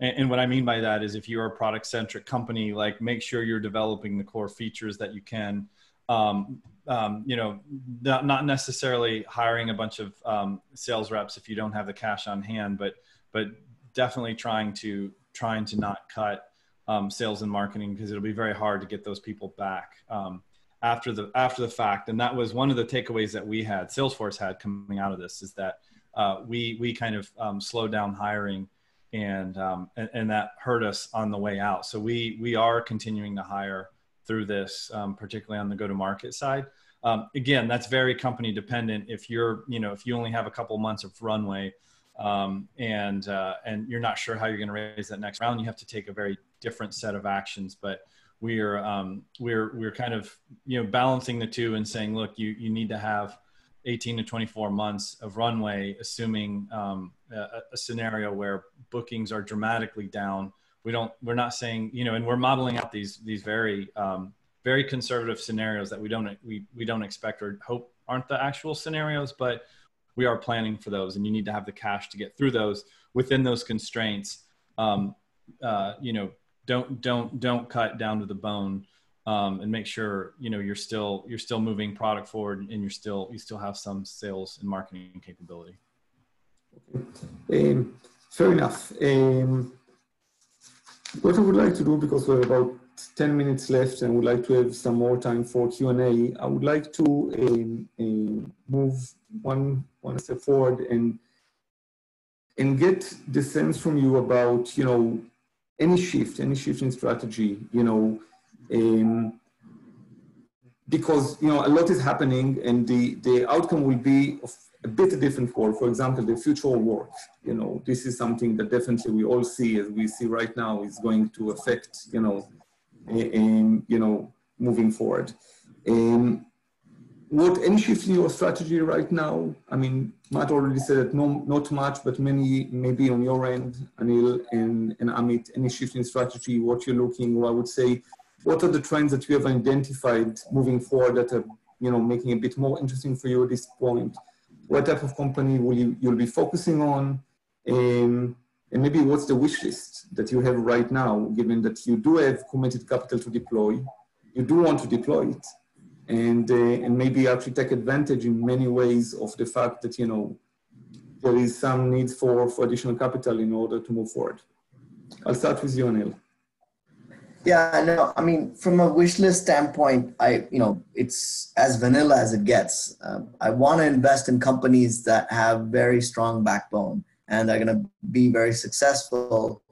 And, and what i mean by that is if you're a product centric company like make sure you're developing the core features that you can um, um, you know not, necessarily hiring a bunch of um, sales reps if you don't have the cash on hand but but definitely trying to trying to not cut um, sales and marketing because it'll be very hard to get those people back um, after the after the fact and that was one of the takeaways that we had salesforce had coming out of this is that uh, we we kind of um, slowed down hiring, and, um, and, and that hurt us on the way out. So we we are continuing to hire through this, um, particularly on the go to market side. Um, again, that's very company dependent. If you're you know if you only have a couple months of runway. Um, and uh, and you're not sure how you're going to raise that next round, you have to take a very different set of actions. But we're um, we're we're kind of you know balancing the two and saying, look, you you need to have 18 to 24 months of runway, assuming um, a, a, scenario where bookings are dramatically down. We don't, we're not saying, you know, and we're modeling out these, these very, um, very conservative scenarios that we don't, we, we don't expect or hope aren't the actual scenarios, but we are planning for those and you need to have the cash to get through those within those constraints. Um, uh, you know, don't, don't, don't cut down to the bone um, and make sure you know you're still you're still moving product forward and you're still you still have some sales and marketing capability. Um, fair enough. What I would like to do because we're about 10 minutes left and would like to have some more time for Q&A, I would like to um, um, move one, one step forward and, and get the sense from you about, you know, any shift, any shift in strategy, you know, um, because you know a lot is happening and the, the outcome will be a bit different for, for example, the future of work. You know, this is something that definitely we all see as we see right now is going to affect, you know, um, you know, moving forward. Um, what any shift in your strategy right now? I mean, Matt already said that no, not much, but many maybe on your end, Anil and, and Amit, any shift in strategy, what you're looking, I would say what are the trends that you have identified moving forward that are you know making a bit more interesting for you at this point? What type of company will you you'll be focusing on? Um, and maybe what's the wish list that you have right now, given that you do have committed capital to deploy, you do want to deploy it, and uh, and maybe actually take advantage in many ways of the fact that you know there is some need for, for additional capital in order to move forward. I'll start with you, Anil. Yeah, no, I mean, from a wish list standpoint, I, you know, it's as vanilla as it gets. Um, I want to invest in companies that have very strong backbone and are going to be very successful.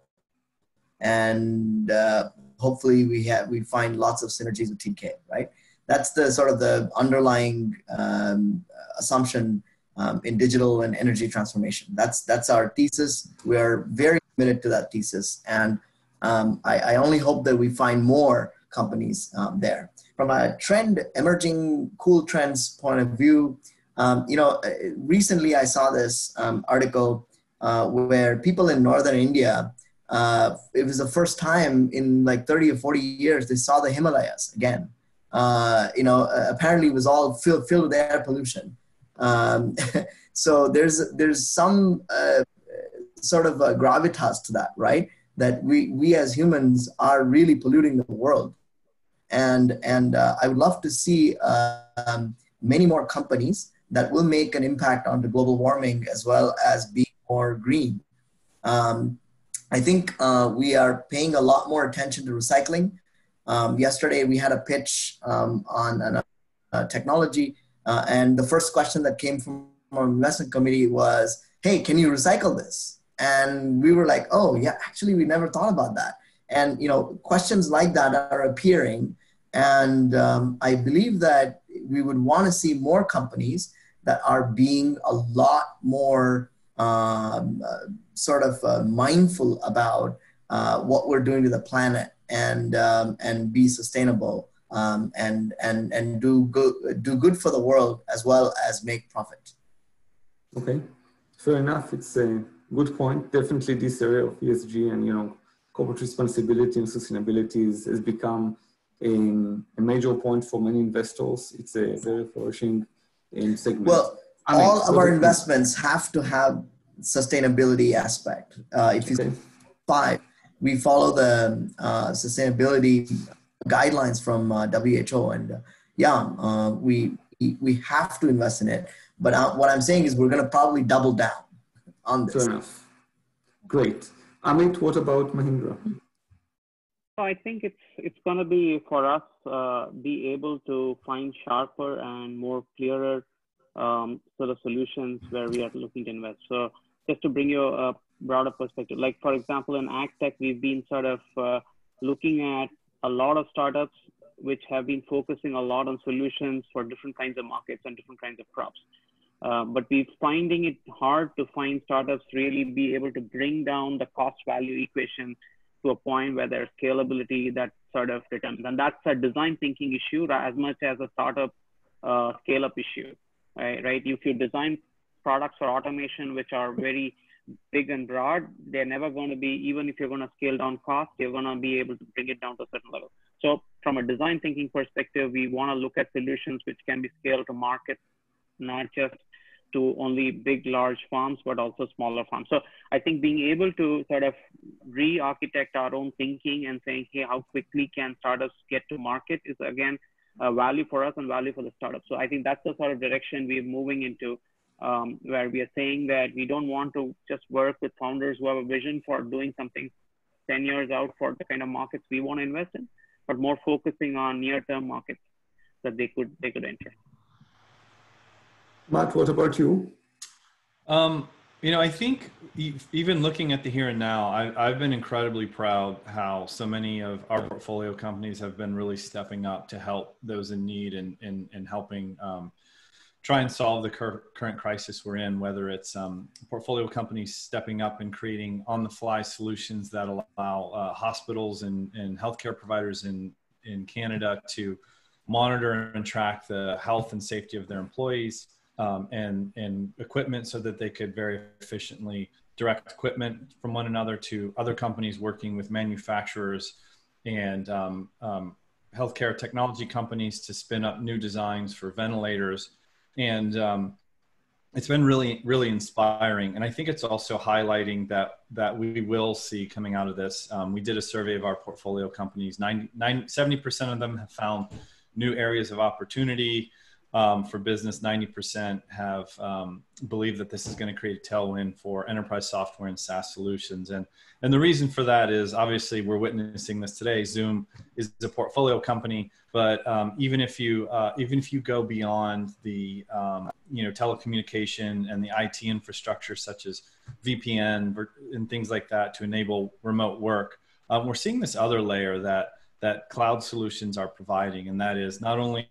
And uh, hopefully, we have we find lots of synergies with TDK, right? That's the sort of the underlying um, assumption um, in digital and energy transformation. That's that's our thesis. We are very committed to that thesis, and um, I, I, only hope that we find more companies um, there. From a trend, emerging cool trends point of view, um, you know, uh, recently I saw this um, article uh, where people in northern India, uh, it was the first time in like 30 or 40 years they saw the Himalayas again. Uh, you know, uh, apparently it was all filled, filled with air pollution. Um, so there's there's some uh, sort of gravitas to that, right? That we, we as humans are really polluting the world. And, and uh, I would love to see uh, um, many more companies that will make an impact on the global warming as well as being more green. Um, I think uh, we are paying a lot more attention to recycling. Um, yesterday, we had a pitch um, on, on a, a technology, uh, and the first question that came from our investment committee was, "Hey, can you recycle this?" And we were like oh yeah actually we never thought about that and you know questions like that are appearing and um, i believe that we would want to see more companies that are being a lot more um, uh, sort of uh, mindful about uh, what we're doing to the planet and um, and be sustainable um, and and and do good do good for the world as well as make profit. Okay, fair enough. It's a good point. Definitely, this area of ESG and you know corporate responsibility and sustainability is, has become a, a major point for many investors. It's a very flourishing um, segment. Well, I mean, all of our investments have to have sustainability aspect. Uh, if you okay. five, we follow the uh, sustainability guidelines from uh, WHO, and uh, yeah, uh, we we have to invest in it. But uh, what I'm saying is, we're going to probably double down on this. Fair enough. Great. Amit, what about Mahindra? So I think it's it's going to be for us uh, be able to find sharper and more clearer um, sort of solutions where we are looking to invest. So just to bring you a broader perspective, like for example, in AgTech, we've been sort of uh, looking at a lot of startups which have been focusing a lot on solutions for different kinds of markets and different kinds of crops. Uh, but we're finding it hard to find startups really be able to bring down the cost value equation to a point where there's scalability that sort of determines. And that's a design thinking issue as much as a startup uh, scale up issue, right? right? If you design products for automation, which are very big and broad, they're never going to be, even if you're going to scale down cost, you're going to be able to bring it down to a certain level. So from a design thinking perspective, we want to look at solutions which can be scaled to market, not just to only big, large farms, but also smaller farms. So I think being able to sort of re-architect our own thinking and saying, hey, how quickly can startups get to market is again a value for us and value for the startup. So I think that's the sort of direction we're moving into, um, where we are saying that we don't want to just work with founders who have a vision for doing something 10 years out for the kind of markets we want to invest in, but more focusing on near-term markets that they could they could enter. Matt, what about you? Um, you know, I think even looking at the here and now, I, have been incredibly proud how so many of our portfolio companies have been really stepping up to help those in need and, and, and helping um, try and solve the cur- current crisis we're in, whether it's um, portfolio companies stepping up and creating on the fly solutions that allow uh, hospitals and, and healthcare providers in, in Canada to monitor and track the health and safety of their employees um, and, and equipment so that they could very efficiently direct equipment from one another to other companies working with manufacturers and um, um, healthcare technology companies to spin up new designs for ventilators. And um, it's been really, really inspiring. And I think it's also highlighting that, that we will see coming out of this. Um, we did a survey of our portfolio companies, 90, 90, 70% of them have found new areas of opportunity um, for business, 90% have um, believed that this is going to create a tailwind for enterprise software and SaaS solutions. And, and the reason for that is obviously we're witnessing this today. Zoom is a portfolio company, but um, even if you uh, even if you go beyond the um, you know telecommunication and the IT infrastructure such as VPN and things like that to enable remote work, um, we're seeing this other layer that that cloud solutions are providing, and that is not only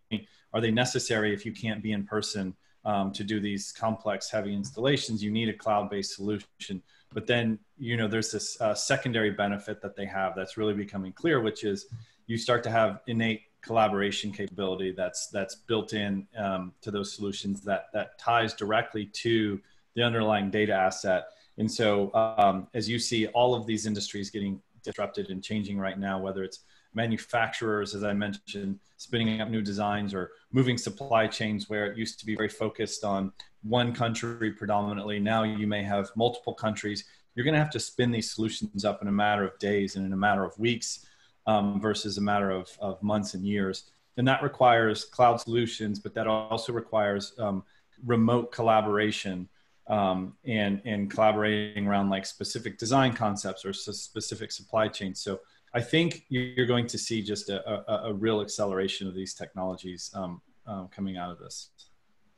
are they necessary if you can't be in person um, to do these complex heavy installations? You need a cloud-based solution. But then you know there's this uh, secondary benefit that they have that's really becoming clear which is you start to have innate collaboration capability that's that's built in um, to those solutions that that ties directly to the underlying data asset. And so um, as you see all of these industries getting disrupted and changing right now whether it's manufacturers, as I mentioned, spinning up new designs or moving supply chains where it used to be very focused on one country predominantly. Now you may have multiple countries. You're going to have to spin these solutions up in a matter of days and in a matter of weeks um, versus a matter of, of months and years. And that requires cloud solutions, but that also requires um, remote collaboration um, and, and collaborating around like specific design concepts or specific supply chains. So I think you're going to see just a, a, a real acceleration of these technologies um, um, coming out of this.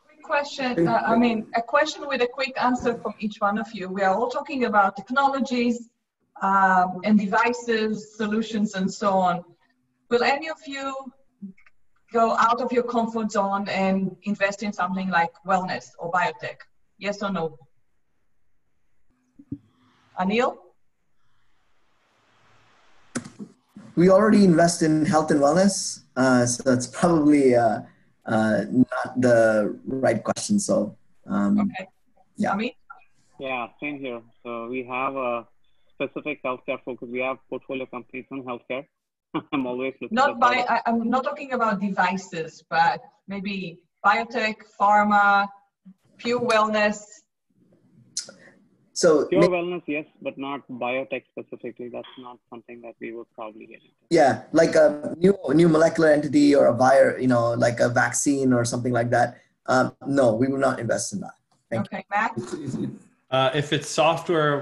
Quick question. Uh, I mean, a question with a quick answer from each one of you. We are all talking about technologies um, and devices, solutions, and so on. Will any of you go out of your comfort zone and invest in something like wellness or biotech? Yes or no? Anil? We already invest in health and wellness, uh, so that's probably uh, uh, not the right question. So, um, okay. Yeah. Amit? Yeah, same here. So we have a specific healthcare focus. We have portfolio companies on healthcare. I'm always looking Not by, that. I, I'm not talking about devices, but maybe biotech, pharma, pure wellness. So pure wellness, yes, but not biotech specifically. That's not something that we would probably get into. yeah, like a new new molecular entity or a virus, you know, like a vaccine or something like that. Um, no, we will not invest in that. Thank Okay, Matt? It's, it's, it, Uh, if it's software,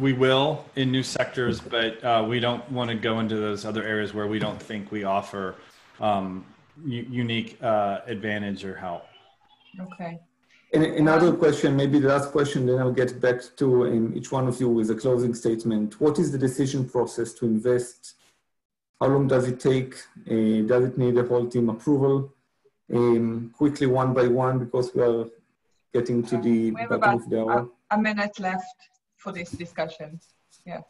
we will in new sectors, but uh, we don't want to go into those other areas where we don't think we offer um, u- unique uh, advantage or help. Okay. And another question, maybe the last question, then I'll get back to um, each one of you with a closing statement. What is the decision process to invest? How long does it take? Uh, does it need a whole team approval? Um, quickly, one by one, because we are getting to the We have about of the hour. a, a minute left for this discussion. Yeah.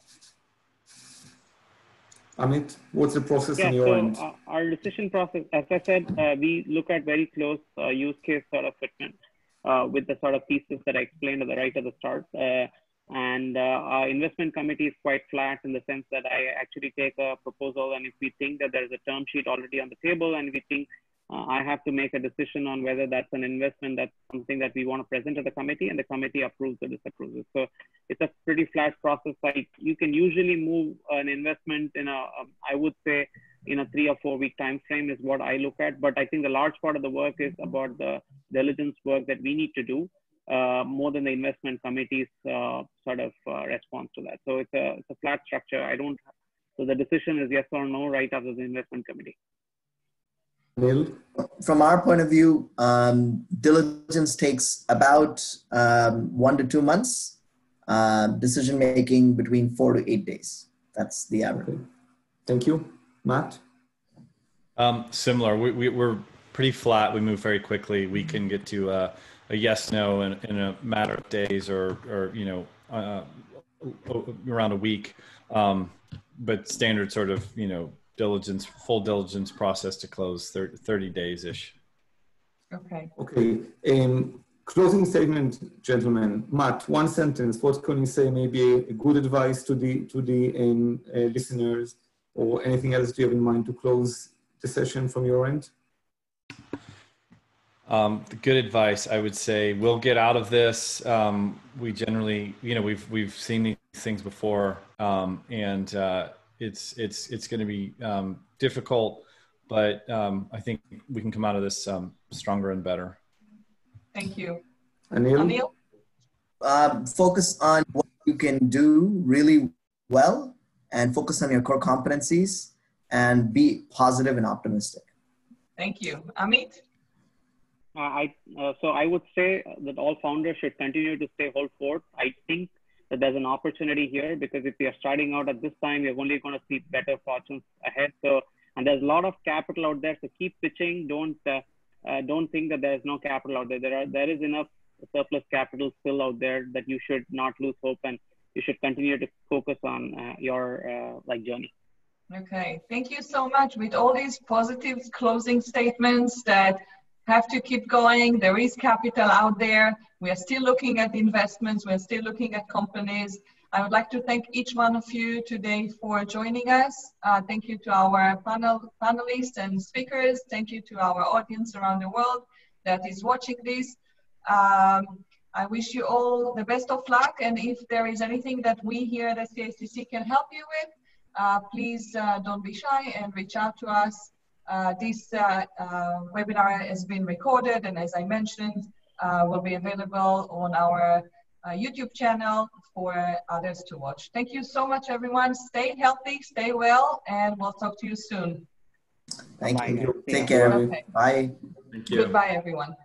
Amit, what's the process Yeah, on your so end? uh, our decision process, as I said, uh, we look at very close uh, use case sort of fitment uh, with the sort of pieces that I explained at the right at the start. Uh, and uh, our investment committee is quite flat in the sense that I actually take a proposal, and if we think that there is a term sheet already on the table, and we think uh, I have to make a decision on whether that's an investment that's something that we want to present to the committee, and the committee approves or disapproves it. So it's a pretty flat process. Like you can usually move an investment in a, um, I would say, in a three or four week time frame is what I look at. But I think the large part of the work is about the diligence work that we need to do. Uh, more than the investment committee's uh, sort of uh, response to that. So it's a, it's a flat structure. I don't, so the decision is yes or no right after the investment committee. Anil? From our point of view, um, diligence takes about um, one to two months. Uh, decision making between four to eight days. That's the average. Okay. Thank you. Matt? Um, similar, we, we, we're pretty flat. We move very quickly. We can get to a, a yes, no in, in a matter of days or, or you know, uh, around a week. Um, but standard sort of, you know, diligence, full diligence process to close 30, 30 days ish. Okay. Okay. Um, closing statement, gentlemen. Matt, one sentence. What can you say? Maybe a, a good advice to the to the um, uh, listeners, or anything else do you have in mind to close the session from your end? Um, the good advice, I would say, we'll get out of this. Um, we generally, you know, we've we've seen these things before, um, and uh, it's it's it's going to be um, difficult, but um, I think we can come out of this um, stronger and better. Thank you. Anil? Anil? Um, focus on what you can do really well and focus on your core competencies and be positive and optimistic. Thank you. Amit? Uh, I uh, so I would say that all founders should continue to stay whole fort. I think that there's an opportunity here because if you're starting out at this time, you're only going to see better fortunes ahead. So and there's a lot of capital out there. So keep pitching. Don't uh, uh, don't think that there's no capital out there. There are there is enough surplus capital still out there that you should not lose hope and you should continue to focus on uh, your uh, like journey. Okay, thank you so much. With all these positive closing statements that have to keep going, there is capital out there. We are still looking at investments, we're still looking at companies. I would like to thank each one of you today for joining us. Uh, thank you to our panel, panelists and speakers. Thank you to our audience around the world that is watching this. Um, I wish you all the best of luck. And if there is anything that we here at CICC can help you with, uh, please uh, don't be shy and reach out to us. Uh, this uh, uh, webinar has been recorded and as I mentioned, uh, will be available on our YouTube channel for others to watch. Thank you so much everyone. Stay healthy, stay well, and we'll talk to you soon. Thank Bye, you. Take care. Okay. Bye. Thank you. Goodbye everyone.